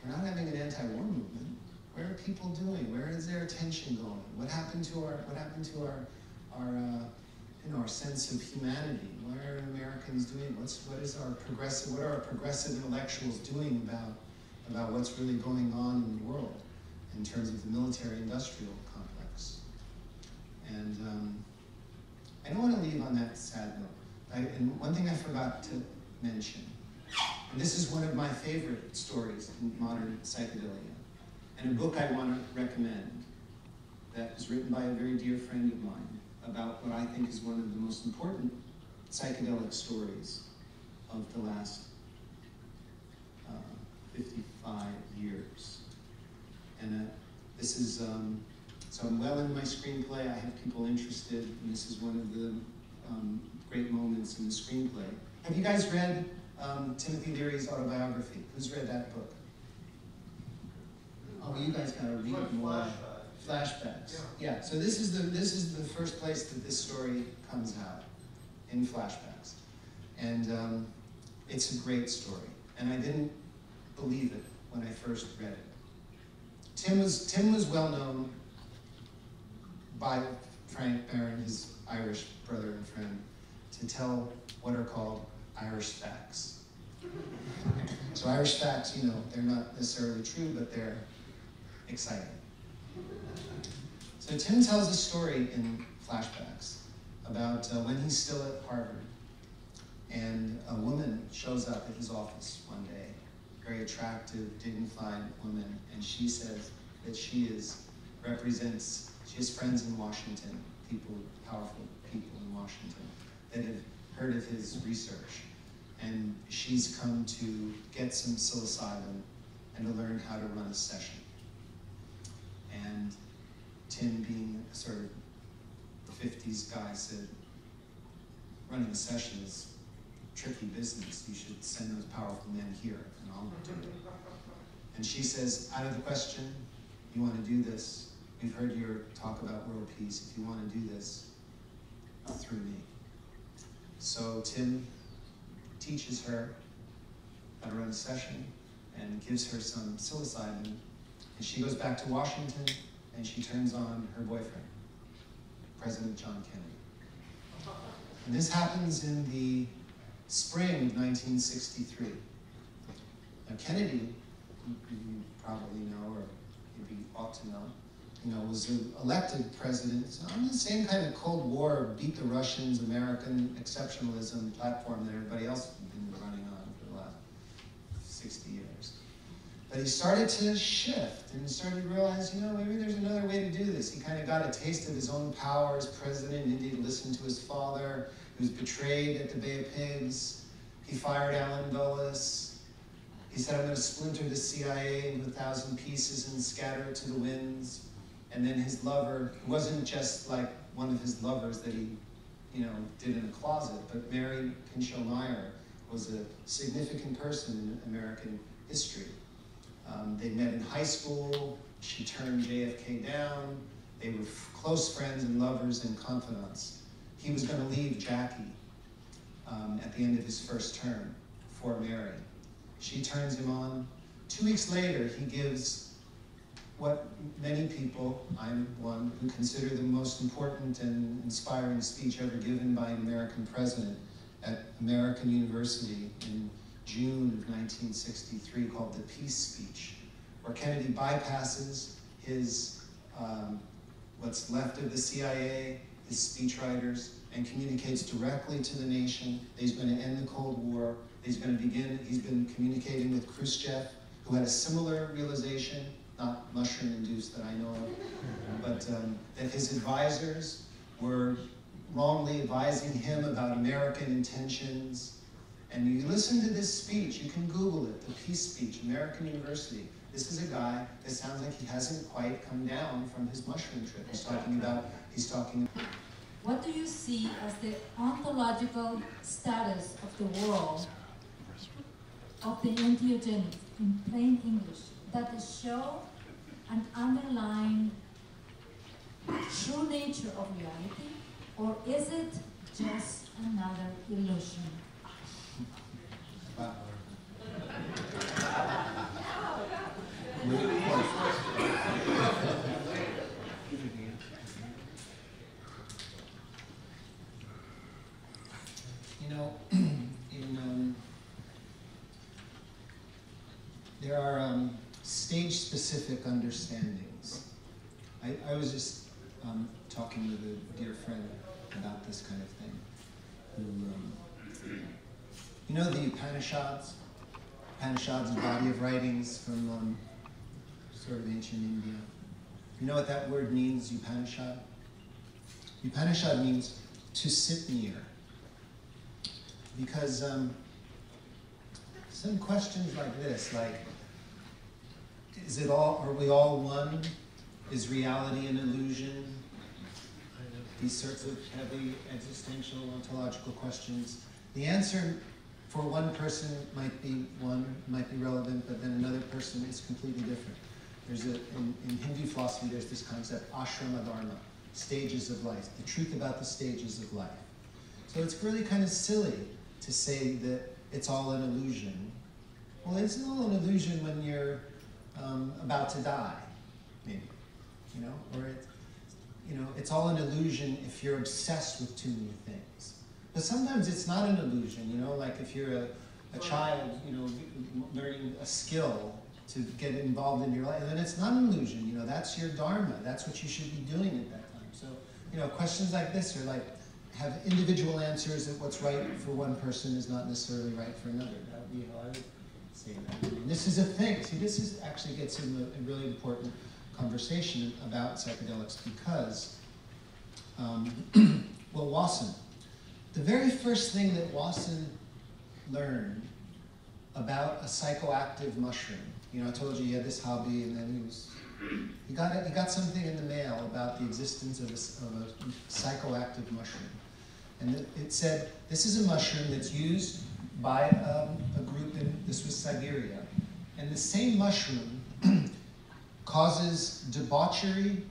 we're not having an anti-war movement. Where are people doing? Where is their attention going? What happened to our what happened to our our uh, you know our sense of humanity? What are Americans doing? What's what is our progressive what are our progressive intellectuals doing about about what's really going on in the world in terms of the military-industrial complex? And um, I don't want to leave on that sad note. I, and one thing I forgot to mention and this is one of my favorite stories in modern psychedelia, and a book I want to recommend that was written by a very dear friend of mine about what I think is one of the most important psychedelic stories of the last uh, 55 years. And uh, this is, um, so I'm well in my screenplay, I have people interested, and this is one of the um, great moments in the screenplay. Have you guys read um, Timothy Leary's autobiography. Who's read that book? Oh, you guys gotta read like more. Flashbacks. flashbacks. Yeah. yeah. So this is the this is the first place that this story comes out in flashbacks, and um, it's a great story. And I didn't believe it when I first read it. Tim was Tim was well known by Frank Barron, his Irish brother and friend, to tell what are called Irish facts. So Irish facts, you know, they're not necessarily true, but they're exciting. So Tim tells a story in flashbacks about uh, when he's still at Harvard, and a woman shows up at his office one day, very attractive, dignified woman, and she says that she is represents she has friends in Washington, people, powerful people in Washington, that have heard of his research, and she's come to get some psilocybin and to learn how to run a session. And Tim, being sort of the 50s guy, said, running a session is tricky business. You should send those powerful men here, and I'll do it. And she says, out of the question, you want to do this. We've heard your talk about world peace. If you want to do this, through me. So Tim teaches her how to run a session and gives her some psilocybin. And she goes back to Washington and she turns on her boyfriend, President John Kennedy. And this happens in the spring of 1963. Now Kennedy, you, you probably know, or maybe ought to know, you know, was elected president on the same kind of Cold War, beat the Russians, American exceptionalism platform that everybody else had been running on for the last 60 years. But he started to shift and started to realize, you know, maybe there's another way to do this. He kind of got a taste of his own power as president. He didn't listen to his father. He was betrayed at the Bay of Pigs. He fired Allen Dulles. He said, I'm going to splinter the CIA into a thousand pieces and scatter it to the winds. And then his lover, wasn't just like one of his lovers that he, you know, did in a closet, but Mary Pinchot Meyer was a significant person in American history. Um, they met in high school. She turned JFK down. They were close friends and lovers and confidants. He was going to leave Jackie um, at the end of his first term for Mary. She turns him on. Two weeks later, he gives what many people, I'm one, who consider the most important and inspiring speech ever given by an American president at American University in June of 1963 called the Peace Speech, where Kennedy bypasses his, um, what's left of the CIA, his speechwriters, and communicates directly to the nation. That he's going to end the Cold War, he's going to begin, he's been communicating with Khrushchev, who had a similar realization not mushroom induced that I know of, but um, that his advisors were wrongly advising him about American intentions. And you listen to this speech, you can Google it, the Peace Speech, American University. This is a guy that sounds like he hasn't quite come down from his mushroom trip. He's talking about, he's talking. What do you see as the ontological status of the world of the entheogenic in plain English? That show an underlying true nature of reality, or is it just another illusion? You know, in um, there are um, stage-specific understandings. I, I, was just um, talking with a dear friend about this kind of thing. Um, you know the Upanishads? Upanishads, a body of writings from um, sort of ancient India. You know what that word means, Upanishad? Upanishad means to sit near. Because um, some questions like this, like, is it all, are we all one? Is reality an illusion? These sorts of heavy existential ontological questions. The answer for one person might be one, might be relevant, but then another person is completely different. There's a, in, in Hindu philosophy, there's this concept, ashrama dharma, stages of life, the truth about the stages of life. So it's really kind of silly to say that it's all an illusion. Well, it's all an illusion when you're um, about to die, maybe, you know, or it, you know, it's all an illusion if you're obsessed with too many things. but sometimes it's not an illusion, you know, like if you're a, a child, you know, learning a skill to get involved in your life, then it's not an illusion, you know, that's your dharma, that's what you should be doing at that time. So, you know, questions like this are like, have individual answers that what's right for one person is not necessarily right for another. That would be how I would And this is a thing, see, this is actually gets into a really important conversation about psychedelics because, um, well, Wasson, the very first thing that Wasson learned about a psychoactive mushroom, you know, I told you he had this hobby and then he was, he got, he got something in the mail about the existence of a, of a psychoactive mushroom. And it said, this is a mushroom that's used by um, a group in, this was Siberia. And the same mushroom causes debauchery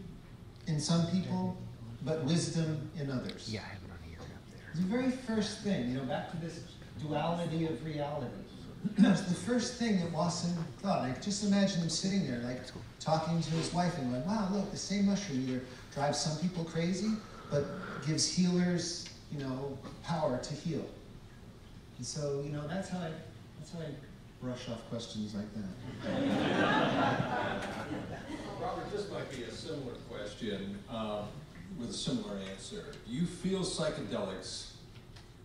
in some people, but wisdom in others. Yeah, I have it on here up there. The very first thing, you know, back to this duality of reality. Was the first thing that Wasson thought. Like, just imagine him sitting there, like, talking to his wife and going, wow, look, the same mushroom either drives some people crazy, but gives healers, you know, power to heal. And so, you know, that's how I, that's how I brush off questions like that. Robert, this might be a similar question um, with a similar answer. Do you feel psychedelics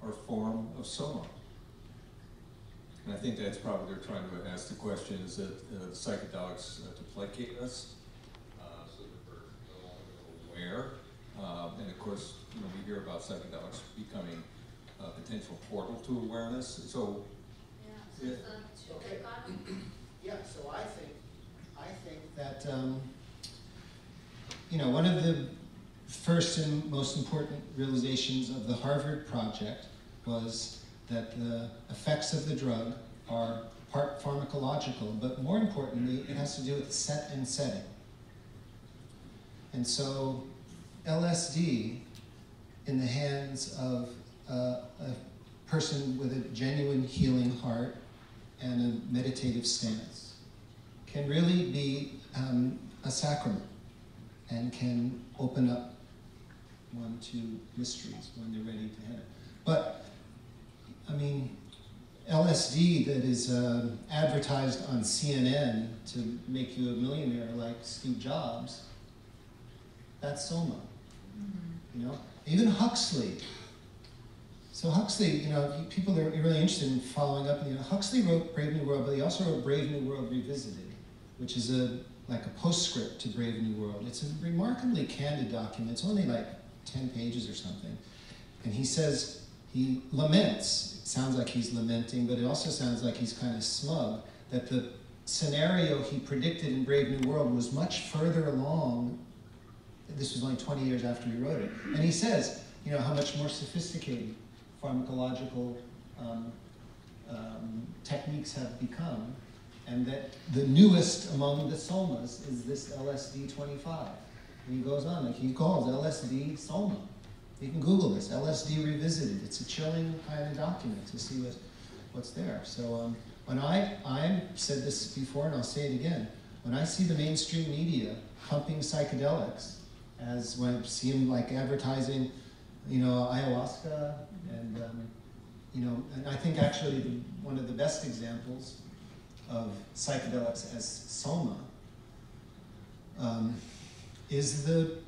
are a form of soma? And I think that's probably they're trying to ask the question, is that uh, psychedelics uh, to placate us uh, so that we're no longer aware? Um, and of course, you know, we hear about psychedelics becoming a potential portal to awareness. So Yeah, so Okay. Yeah, so I think, I think that, um, you know, one of the first and most important realizations of the Harvard project was that the effects of the drug are part pharmacological, but more importantly, it has to do with set and setting. And so LSD in the hands of uh, a person with a genuine healing heart and a meditative stance can really be um, a sacrament and can open up one to mysteries when they're ready to head. But, I mean, LSD that is uh, advertised on CNN to make you a millionaire like Steve Jobs, that's Soma. You know, even Huxley. So Huxley, you know, people are really interested in following up. You know, Huxley wrote Brave New World, but he also wrote Brave New World Revisited, which is a like a postscript to Brave New World. It's a remarkably candid document. It's only like ten pages or something, and he says he laments. It sounds like he's lamenting, but it also sounds like he's kind of smug that the scenario he predicted in Brave New World was much further along this was only 20 years after he wrote it. And he says, you know, how much more sophisticated pharmacological um, um, techniques have become, and that the newest among the somas is this LSD 25. And he goes on, like he calls LSD soma. You can Google this, LSD Revisited. It's a chilling kind of document to see what, what's there. So um, when I, I said this before and I'll say it again, when I see the mainstream media pumping psychedelics, as when I see them like advertising, you know, ayahuasca, and um, you know, and I think actually the, one of the best examples of psychedelics as soma um, is the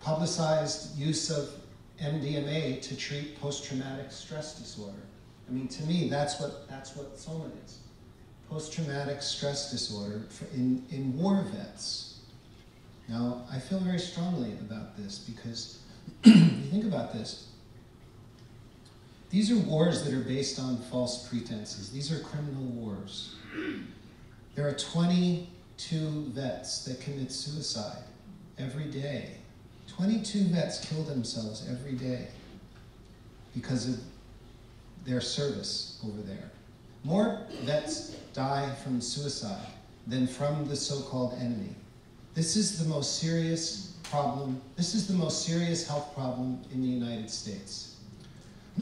publicized use of MDMA to treat post-traumatic stress disorder. I mean, to me, that's what that's what soma is. Post-traumatic stress disorder in, in war vets. Now, I feel very strongly about this because you think about this. These are wars that are based on false pretenses. These are criminal wars. There are 22 vets that commit suicide every day. 22 vets kill themselves every day because of their service over there. More vets die from suicide than from the so called enemy. This is the most serious problem, this is the most serious health problem in the United States.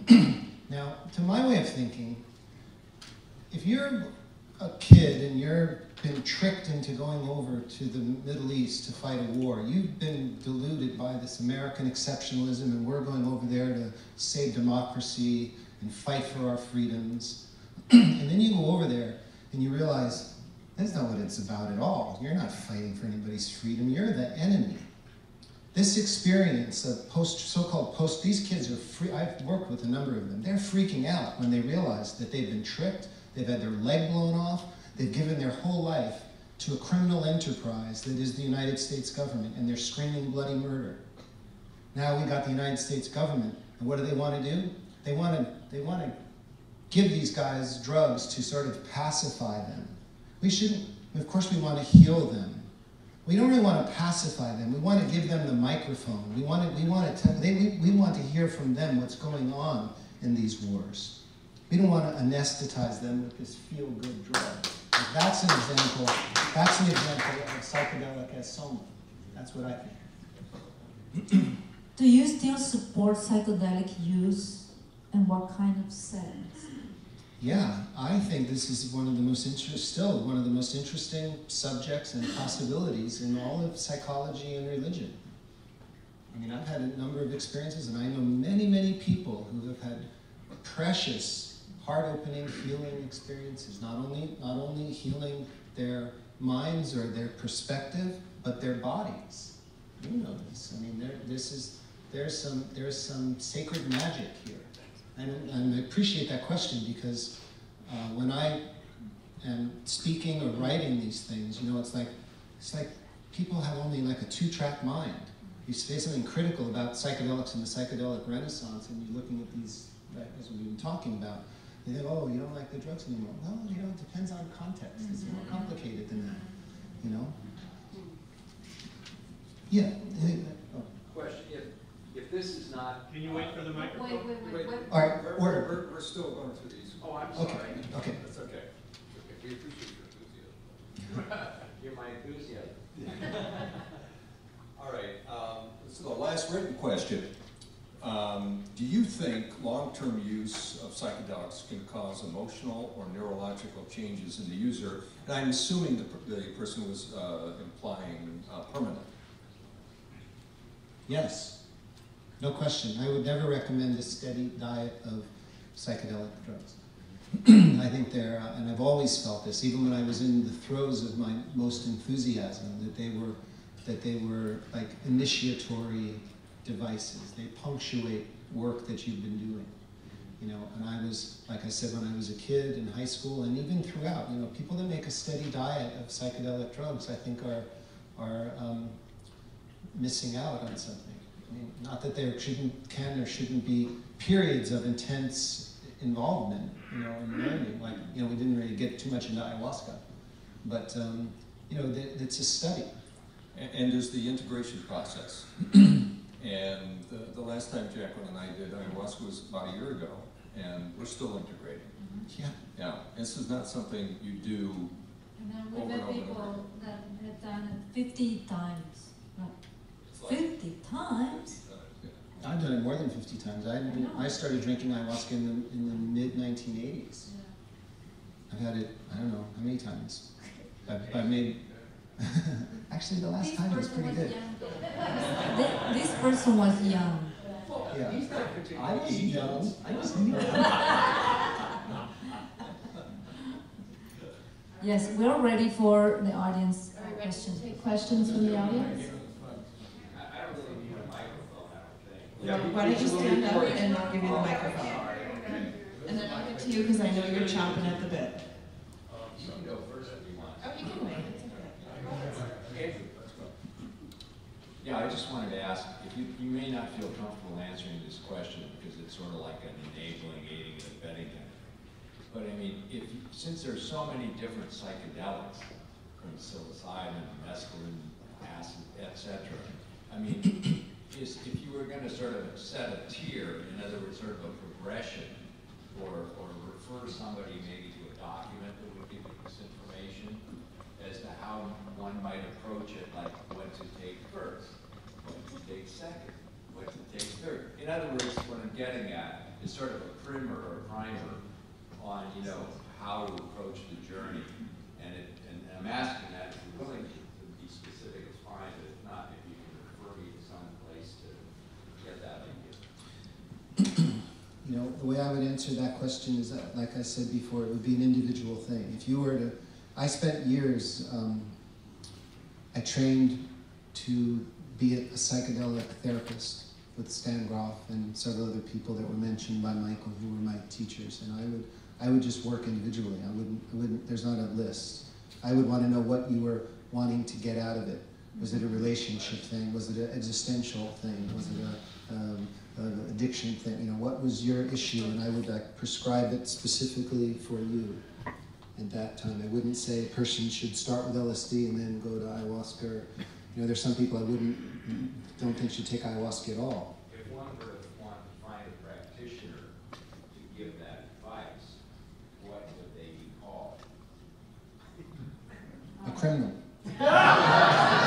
now, to my way of thinking, if you're a kid and you're been tricked into going over to the Middle East to fight a war. You've been deluded by this American exceptionalism, and we're going over there to save democracy and fight for our freedoms. and then you go over there and you realize that's not what it's about at all. You're not fighting for anybody's freedom, you're the enemy. This experience of post, so-called post, these kids are free. I've worked with a number of them. They're freaking out when they realize that they've been tricked, they've had their leg blown off, they've given their whole life to a criminal enterprise that is the United States government, and they're screaming bloody murder. Now we got the United States government, and what do they want to do? They want to they want to give these guys drugs to sort of pacify them. We shouldn't. Of course, we want to heal them. We don't really want to pacify them. We want to give them the microphone. We want to, we want to, they, we, we want to hear from them what's going on in these wars. We don't want to anesthetize them with this feel-good drug. That's an example. That's an example of psychedelic as soma. That's what I think. Do you still support psychedelic use and what kind of settings? Yeah, I think this is one of the most interest, still one of the most interesting subjects and possibilities in all of psychology and religion. I mean, I've had a number of experiences, and I know many, many people who have had precious, heart-opening, healing experiences. Not only, not only healing their minds or their perspective, but their bodies. You know this. I mean, there, this is there's some there's some sacred magic here. And, and I appreciate that question because uh, when I am speaking or writing these things, you know, it's like it's like people have only like a two-track mind. You say something critical about psychedelics and the psychedelic renaissance, and you're looking at these, like, as we've been talking about. They think, oh, you don't like the drugs anymore. Well, you know, it depends on context. It's more complicated than that, you know. Yeah. Oh. Question, if, if this is not. Can you wait for the microphone? Wait, wait, wait, wait. All right, We're, order. we're, we're still going through these. Oh, I'm Okay, sorry. okay. That's okay. Okay, We appreciate your enthusiasm. You're my enthusiasm. All right, um, this is the last written question. Um, do you think long-term use of psychedelics can cause emotional or neurological changes in the user? And I'm assuming the, the person was uh, implying uh, permanent. Yes, no question. I would never recommend a steady diet of psychedelic drugs. I think they're, uh, and I've always felt this, even when I was in the throes of my most enthusiasm, that they were, that they were like initiatory devices. They punctuate work that you've been doing. You know, and I was, like I said, when I was a kid in high school, and even throughout, you know, people that make a steady diet of psychedelic drugs, I think are, are um, missing out on something. I mean, not that there shouldn't, can or shouldn't be periods of intense involvement, you know, in learning. Like, you know, we didn't really get too much into ayahuasca, but um, you know, th- it's a study. And, and there's the integration process. and the, the last time Jacqueline and I did ayahuasca was about a year ago, and we're still integrating. Yeah. Yeah, this is not something you do. And then we've and met people over. that have done it fifty times. No, It's like- fifty times? I've done it more than 50 times. I, know. I started drinking ayahuasca in the, in the mid 1980s. I've had it, I don't know, how many times? I've, I've made, actually, the last This time was pretty was good. This person was young. Yeah. He's not particularly. I was young. I was young. Yes, we're ready for the audience Are we ready to questions. questions from the audience? I, I don't really need a microphone, I don't think. Well, Why don't you stand up and I'll give you the microphone? And then I'll get to you because I know you're chomping at the bit. You can go first if you want. Oh, you can wait, it's okay. Let's go. Yeah, I just wanted to ask, if you, you may not feel comfortable answering this question because it's sort of like an enabling, aiding, and abetting kind of thing. But I mean, if, you- since there's so many different psychedelics, from psilocybin, mescaline, acid, etc., I mean, is, if you were gonna sort of set a tier, in other words, sort of a progression, or, or refer somebody maybe to a document that would give you this information as to how one might approach it, like what to take first, what to take second, what to take third. In other words, what I'm getting at is sort of a primer or a primer on, you know, how to approach the journey. And it, and I'm asking that, if you're willing to be specific, it's fine, but if not, if you can refer me to some place to get that idea. You know, the way I would answer that question is that, like I said before, it would be an individual thing. If you were to, I spent years, um, I trained to be a psychedelic therapist with Stan Grof and several other people that were mentioned by Michael who were my teachers. And I would, I would just work individually. I wouldn't, I wouldn't, there's not a list. I would want to know what you were wanting to get out of it. Was it a relationship thing? Was it an existential thing? Was it a, um, an addiction thing? You know, what was your issue? And I would like, prescribe it specifically for you at that time. I wouldn't say a person should start with LSD and then go to ayahuasca. Or, you know, there's some people I wouldn't, don't think should take ayahuasca at all. If one were to want to find a practitioner to give that advice, what would they be called? A criminal.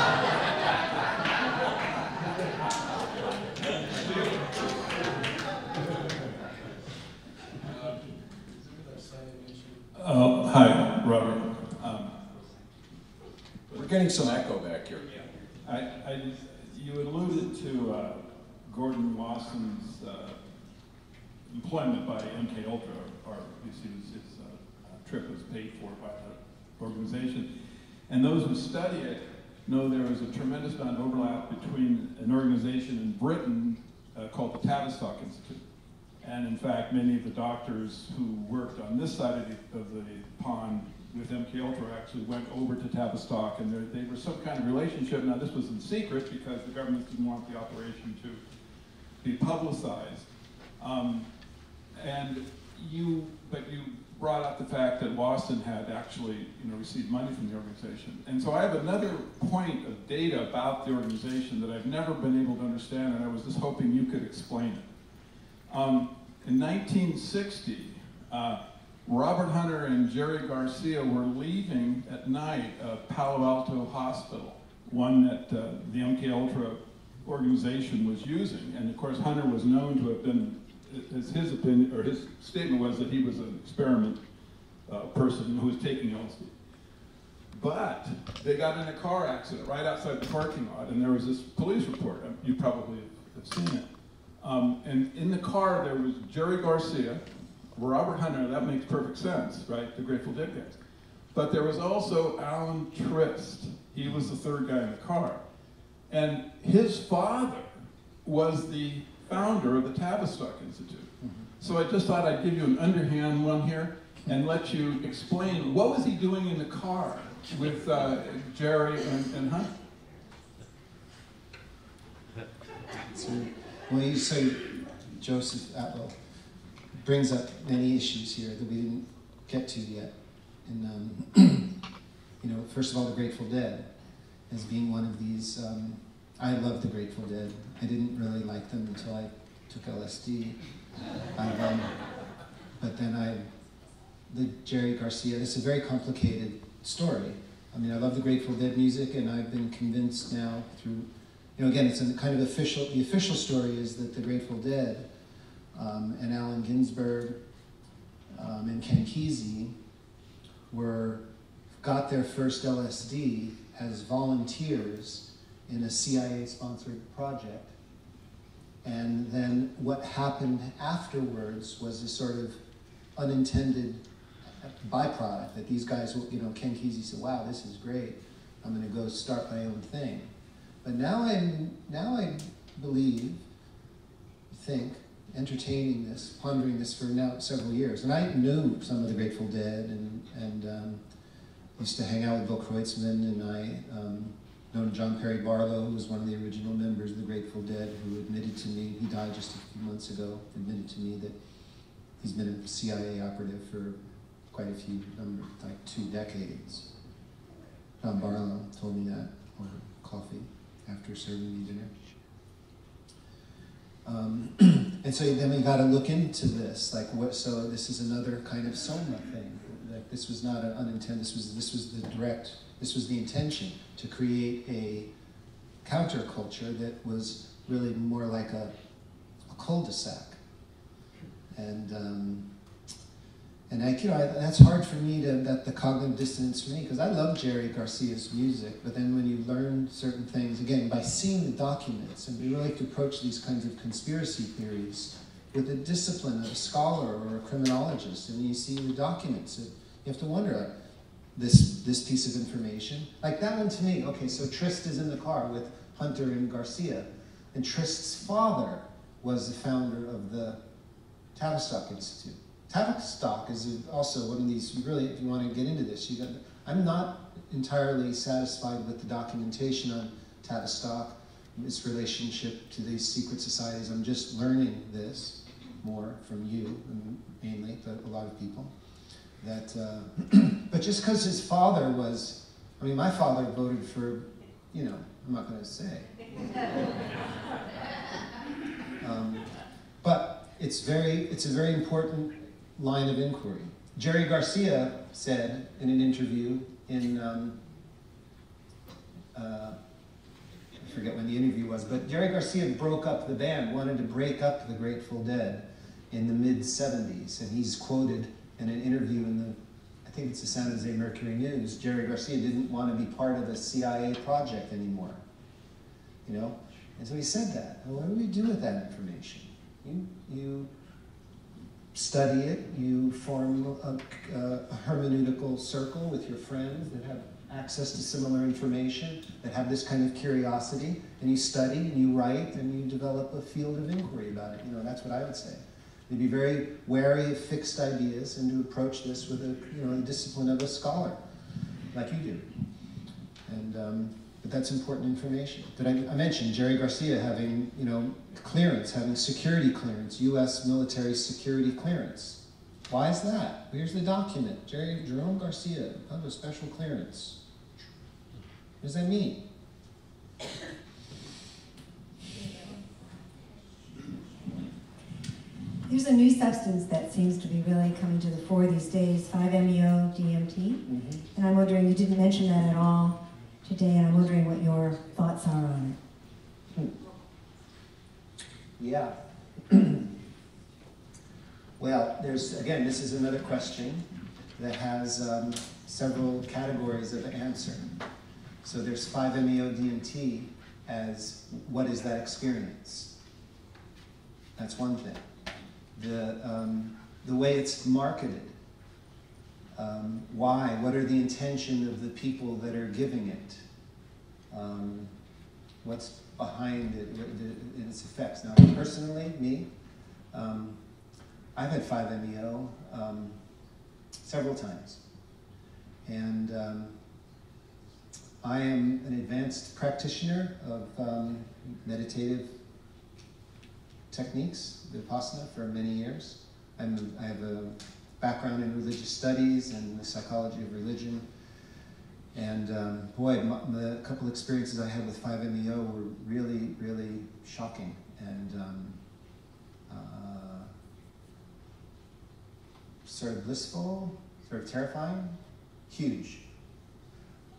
Uh, Hi, Robert. Um, We're getting some echo back here. I, I, you alluded to uh, Gordon Wasson's uh, employment by MK Ultra, or at least his, his uh, trip was paid for by the organization. And those who study it know there is a tremendous amount of overlap between an organization in Britain uh, called the Tavistock Institute. And in fact, many of the doctors who worked on this side of the, of the pond with MK Ultra actually went over to Tavistock, and there- they were some kind of relationship. Now, this was in secret because the government didn't want the operation to be publicized. Um, and you, but you brought up the fact that Wasson had actually, you know, received money from the organization. And so I have another point of data about the organization that I've never been able to understand, and I was just hoping you could explain it. Um, in 1960, uh, Robert Hunter and Jerry Garcia were leaving at night uh, Palo Alto Hospital, one that uh, the MK Ultra organization was using. And of course, Hunter was known to have been, his, his opinion, or his statement was that he was an experiment uh, person who was taking LSD. But they got in a car accident right outside the parking lot, and there was this police report. Um, You probably have seen it. Um, and in the car, there was Jerry Garcia, Robert Hunter, that makes perfect sense, right? The Grateful Dead guys. But there was also Alan Trist. He was the third guy in the car. And his father was the founder of the Tavistock Institute. So I just thought I'd give you an underhand one here and let you explain what was he doing in the car with uh, Jerry and, and Hunter? So, well, you say Joseph Atwell brings up many issues here that we didn't get to yet. And, um, you know, first of all, the Grateful Dead as being one of these. Um, I love the Grateful Dead. I didn't really like them until I took LSD. Um, but then I, the Jerry Garcia, it's a very complicated story. I mean, I love the Grateful Dead music, and I've been convinced now through, you know, again, it's a kind of official, the official story is that the Grateful Dead um, and Allen Ginsberg um, and Ken Kesey were, got their first LSD as volunteers in a CIA-sponsored project. And then what happened afterwards was a sort of unintended byproduct that these guys, you know, Ken Kesey said, wow, this is great. I'm going to go start my own thing. But now I'm, now I believe, think, entertaining this, pondering this for now several years. And I knew some of the Grateful Dead and, and um, used to hang out with Bill Kreutzmann and I um, known John Perry Barlow, who was one of the original members of the Grateful Dead, who admitted to me, he died just a few months ago, admitted to me that he's been a CIA operative for quite a few, number, like two decades. John Barlow told me that over coffee after serving me dinner. Um, and so then we got to look into this, like what. So this is another kind of soma thing. Like this was not an unintended. This was this was the direct. This was the intention to create a counterculture that was really more like a, a cul-de-sac. And um, And I, you know, I, that's hard for me to, that the cognitive dissonance for me, because I love Jerry Garcia's music, but then when you learn certain things, again, by seeing the documents, and we really like to approach these kinds of conspiracy theories with the discipline of a scholar or a criminologist, and you see the documents, you have to wonder, like, this, this piece of information, like that one to me, okay, so Trist is in the car with Hunter and Garcia, and Trist's father was the founder of the Tavistock Institute. Tavistock is also one of these, you really, if you want to get into this, you got, I'm not entirely satisfied with the documentation on Tavistock, its relationship to these secret societies. I'm just learning this more from you, mainly, but a lot of people. That, uh, but just because his father was, I mean, my father voted for, you know, I'm not going to say. Um, but it's very, it's a very important line of inquiry. Jerry Garcia said in an interview in, um, uh, I forget when the interview was, but Jerry Garcia broke up the band, wanted to break up the Grateful Dead in the mid 70s, and he's quoted in an interview in the, I think it's the San Jose Mercury News. Jerry Garcia didn't want to be part of a CIA project anymore, you know, and so he said that. Well, what do we do with that information? You, you study it, you form a, a, hermeneutical circle with your friends that have access to similar information, that have this kind of curiosity, and you study and you write and you develop a field of inquiry about it. You know, that's what I would say. You'd be very wary of fixed ideas and to approach this with a you know the discipline of a scholar, like you do. And um, but that's important information. Did I, I mentioned Jerry Garcia having you know clearance, having security clearance, U.S. military security clearance. Why is that? Here's the document. Jerry Jerome Garcia have a special clearance. What does that mean? There's a new substance that seems to be really coming to the fore these days, 5-MeO DMT. Mm-hmm. And I'm wondering, you didn't mention that at all today, and I'm wondering what your thoughts are on it. Yeah. well, there's, again, this is another question that has um, several categories of answer. So there's 5-MeO-DMT as what is that experience? That's one thing. The, um, the way it's marketed. Um, why? What are the intention of the people that are giving it? Um, what's behind it and its effects. Now, personally, me, um, I've had 5-MeO um, several times. And um, I am an advanced practitioner of um, meditative techniques, Vipassana, for many years. I'm, I have a background in religious studies and the psychology of religion. And um, boy, the couple experiences I had with 5-MeO were really, really shocking and um, uh, sort of blissful, sort of terrifying, huge.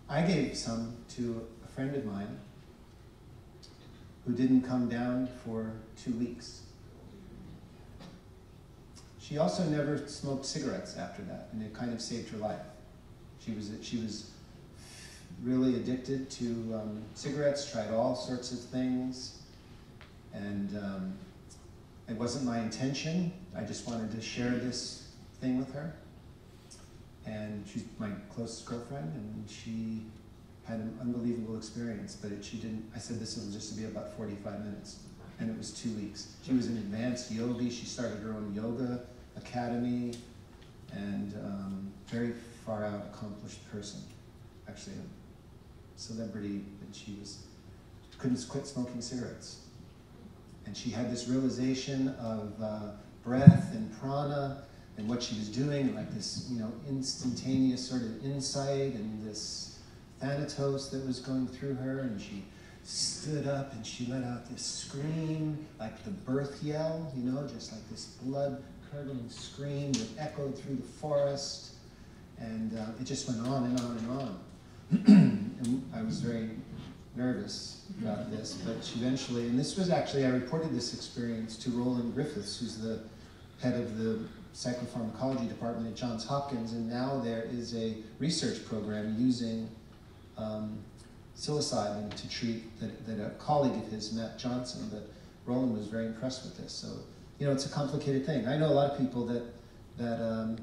I gave some to a friend of mine who didn't come down for two weeks. She also never smoked cigarettes after that, and it kind of saved her life. She was, she was really addicted to um, cigarettes, tried all sorts of things, and um, it wasn't my intention. I just wanted to share this thing with her. And she's my closest girlfriend, and she had an unbelievable experience, but it, she didn't, I said this was just to be about 45 minutes, and it was two weeks. She was an advanced yogi, she started her own yoga academy, and um, very far out accomplished person. Actually, a celebrity that she was couldn't quit smoking cigarettes. And she had this realization of uh, breath and prana and what she was doing, like this, you know, instantaneous sort of insight and this thanatos that was going through her. And she stood up and she let out this scream, like the birth yell, you know, just like this blood curdling scream that echoed through the forest. And uh, it just went on and on and on. and I was very nervous about this, but eventually, and this was actually, I reported this experience to Roland Griffiths, who's the head of the psychopharmacology department at Johns Hopkins, and now there is a research program using um, psilocybin to treat that, that a colleague of his, Matt Johnson, but Roland was very impressed with this. So, you know, it's a complicated thing. I know a lot of people that that um,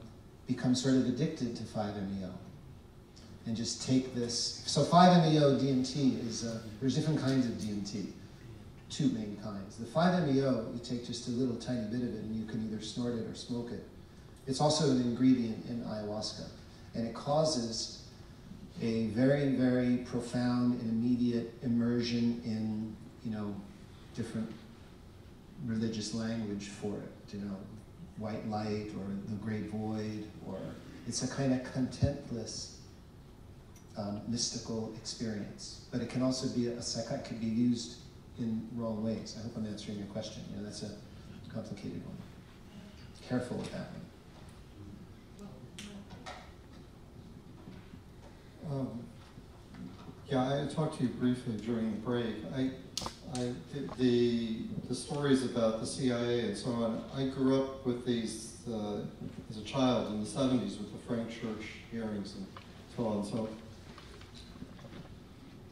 become sort of addicted to 5-MeO and just take this. So 5-MeO DMT is, uh, there's different kinds of DMT, two main kinds. The 5-MeO, you take just a little tiny bit of it and you can either snort it or smoke it. It's also an ingredient in ayahuasca and it causes a very, very profound and immediate immersion in, you know, different religious language for it, you know, white light or the great void, or it's a kind of contentless um, mystical experience. But it can also be a, a psych- could be used in wrong ways. I hope I'm answering your question. You know, that's a complicated one. Careful with that one. Um, yeah, I talked to you briefly during the break. I, I, the, the stories about the CIA and so on, I grew up with these uh, as a child in the 70s with the Frank Church hearings and so on. So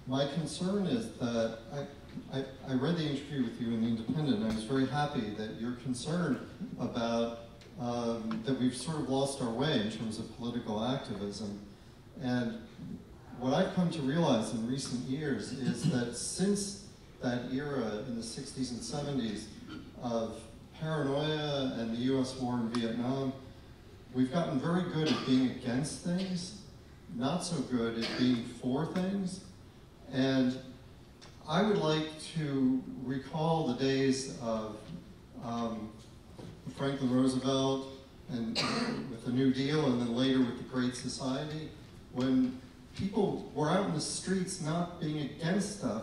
my concern is that I, I, I read the interview with you in The Independent, and I was very happy that you're concerned about um, that we've sort of lost our way in terms of political activism. And what I've come to realize in recent years is that since that era in the 60s and 70s of paranoia and the US war in Vietnam, we've gotten very good at being against things, not so good at being for things. And I would like to recall the days of um, Franklin Roosevelt and with the New Deal and then later with the Great Society, when people were out in the streets not being against stuff,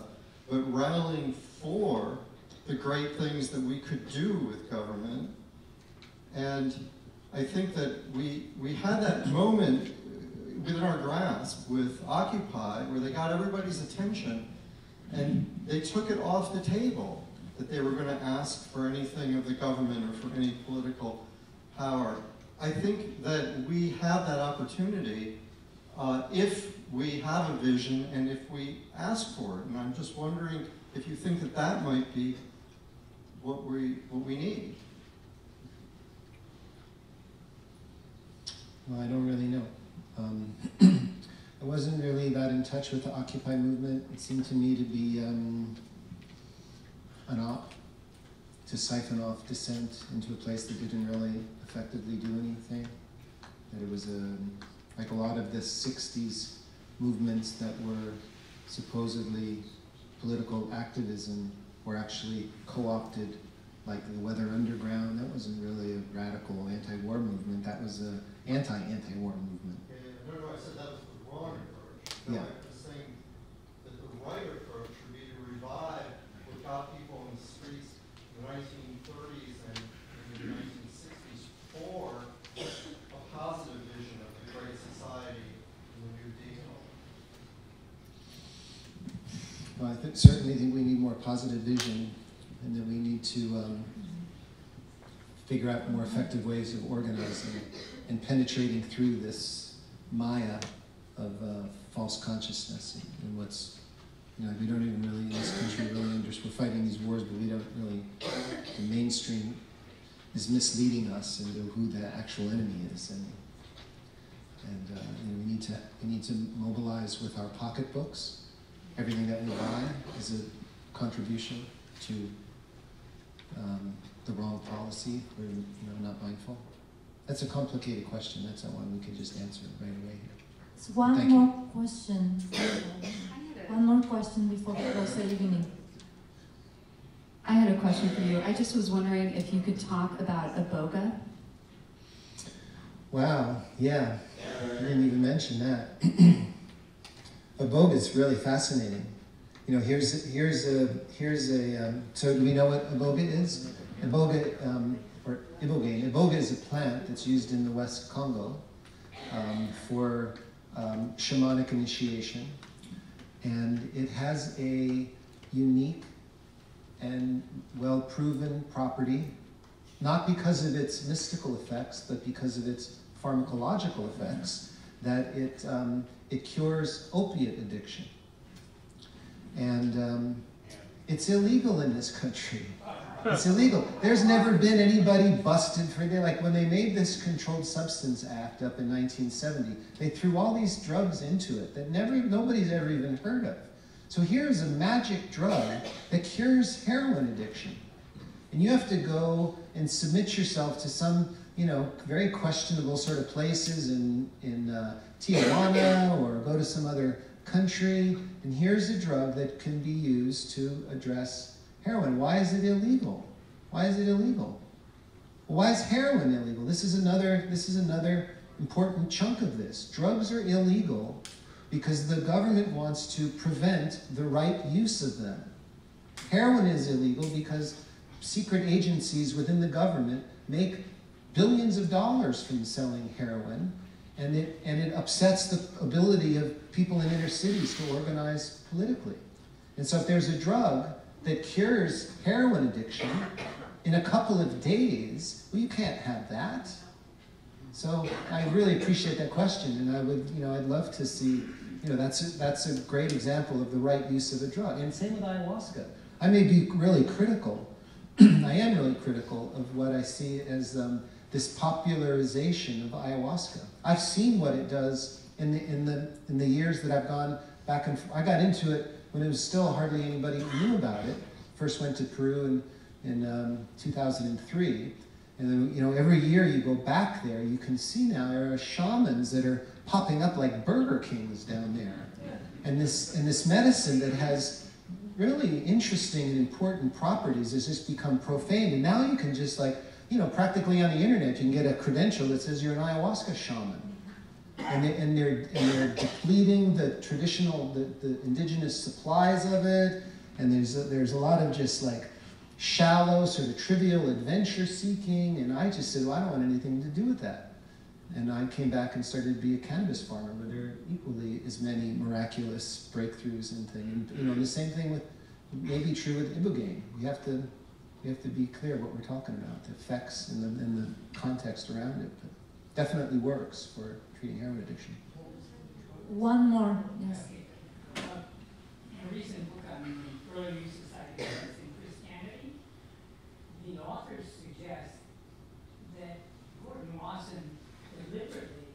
but rallying for the great things that we could do with government. And I think that we, we had that moment within our grasp with Occupy where they got everybody's attention and they took it off the table that they were going to ask for anything of the government or for any political power. I think that we have that opportunity uh, if we have a vision and if we ask for it. And I'm just wondering if you think that that might be what we, what we need. Well, I don't really know. Um, I wasn't really that in touch with the Occupy movement. It seemed to me to be um, an op to siphon off dissent into a place that didn't really effectively do anything. That it was a, like a lot of the 60s movements that were supposedly political activism were actually co-opted like the Weather Underground, that wasn't really a radical anti-war movement, that was a anti-anti-war movement. Yeah, no, no, I said that was the wrong approach. Yeah. I was saying that the right approach would be to revive what got people in the streets in the 1930s and in the 1960s for a positive vision of the Great Society and the New Deal. Well, I think, certainly think we need more positive vision and that we need to um, figure out more effective ways of organizing and penetrating through this maya of uh, false consciousness and what's you know we don't even really in this country really understand we're fighting these wars but we don't really the mainstream is misleading us into who the actual enemy is and and uh, know, we need to we need to mobilize with our pocketbooks everything that we buy is a contribution to um, the wrong policy, we're you know, not mindful? That's a complicated question. That's not one we can just answer right away here. So one Thank you. more question. one more question before we close the evening. I had a question for you. I just was wondering if you could talk about Iboga. Wow, yeah, I didn't even mention that. Iboga is really fascinating. You know, here's here's a here's a. Um, so do we know what iboga is? Iboga um, or ibogaine. Iboga is a plant that's used in the West Congo um, for um, shamanic initiation, and it has a unique and well proven property not because of its mystical effects, but because of its pharmacological effects, that it, um, it cures opiate addiction. And um, it's illegal in this country. It's illegal. There's never been anybody busted for it. Like when they made this Controlled Substance Act up in 1970, they threw all these drugs into it that never, nobody's ever even heard of. So here's a magic drug that cures heroin addiction. And you have to go and submit yourself to some, you know, very questionable sort of places in, in uh, Tijuana or go to some other country. And here's a drug that can be used to address heroin. Why is it illegal? Why is it illegal? Why is heroin illegal? This is another, this is another important chunk of this. Drugs are illegal because the government wants to prevent the right use of them. Heroin is illegal because secret agencies within the government make billions of dollars from selling heroin, and it, and it upsets the ability of people in inner cities to organize politically. And so if there's a drug that cures heroin addiction in a couple of days, well, you can't have that. So I really appreciate that question, and I would, you know, I'd love to see, you know, that's a, that's a great example of the right use of a drug. And same with ayahuasca. I may be really critical. I am really critical of what I see as um, this popularization of ayahuasca. I've seen what it does in the in the in the years that I've gone back and forth. I got into it when it was still hardly anybody knew about it. First went to Peru in in um, 2003 and then, you know, every year you go back there, you can see now there are shamans that are popping up like Burger Kings down there. And this, and this medicine that has really interesting and important properties has just become profane. And now you can just like, you know, practically on the internet, you can get a credential that says you're an ayahuasca shaman. And, they, and, they're, and they're depleting the traditional, the, the indigenous supplies of it. And there's a, there's a lot of just like shallow, sort of trivial adventure seeking. And I just said, well, I don't want anything to do with that. And I came back and started to be a cannabis farmer, but there are equally as many miraculous breakthroughs and things. And, you know, the same thing with, maybe true with ibogaine. We have to, we have to be clear what we're talking about, the effects and the, and the context around it. But definitely works for treating heroin addiction. One more, yes. Uh, a recent book on the early use of psychedelics in Christianity, the authors suggest that Gordon Wasson deliberately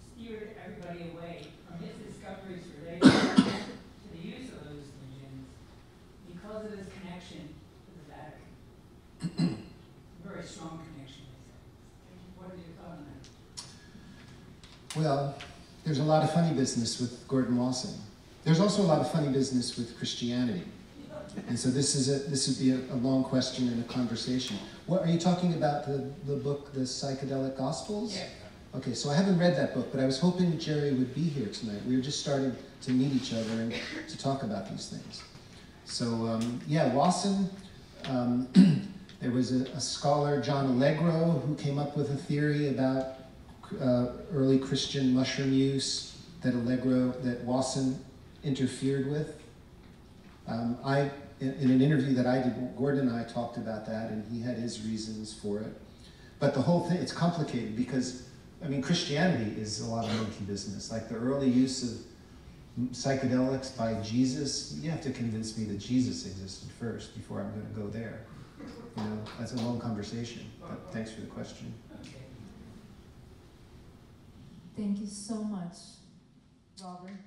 steered everybody away from his discoveries related to the use of those hallucinogens because of his connection with the Vatican. Very strong connection, they said. What are your thoughts on that? Well, there's a lot of funny business with Gordon Wasson. There's also a lot of funny business with Christianity. And so this is a this would be a, a long question and a conversation. What are you talking about the, the book, The Psychedelic Gospels? Yeah. Okay, so I haven't read that book, but I was hoping Jerry would be here tonight. We were just starting to meet each other and to talk about these things. So um, yeah, Wasson, um, there was a, a, scholar, John Allegro, who came up with a theory about uh, early Christian mushroom use that Allegro, that Wasson interfered with. Um, I, in, in, an interview that I did, Gordon and I talked about that, and he had his reasons for it. But the whole thing, it's complicated because, I mean, Christianity is a lot of monkey business. Like the early use of psychedelics by Jesus, you have to convince me that Jesus existed first before I'm going to go there. You know, that's a long conversation, but thanks for the question. Thank you so much, Robert.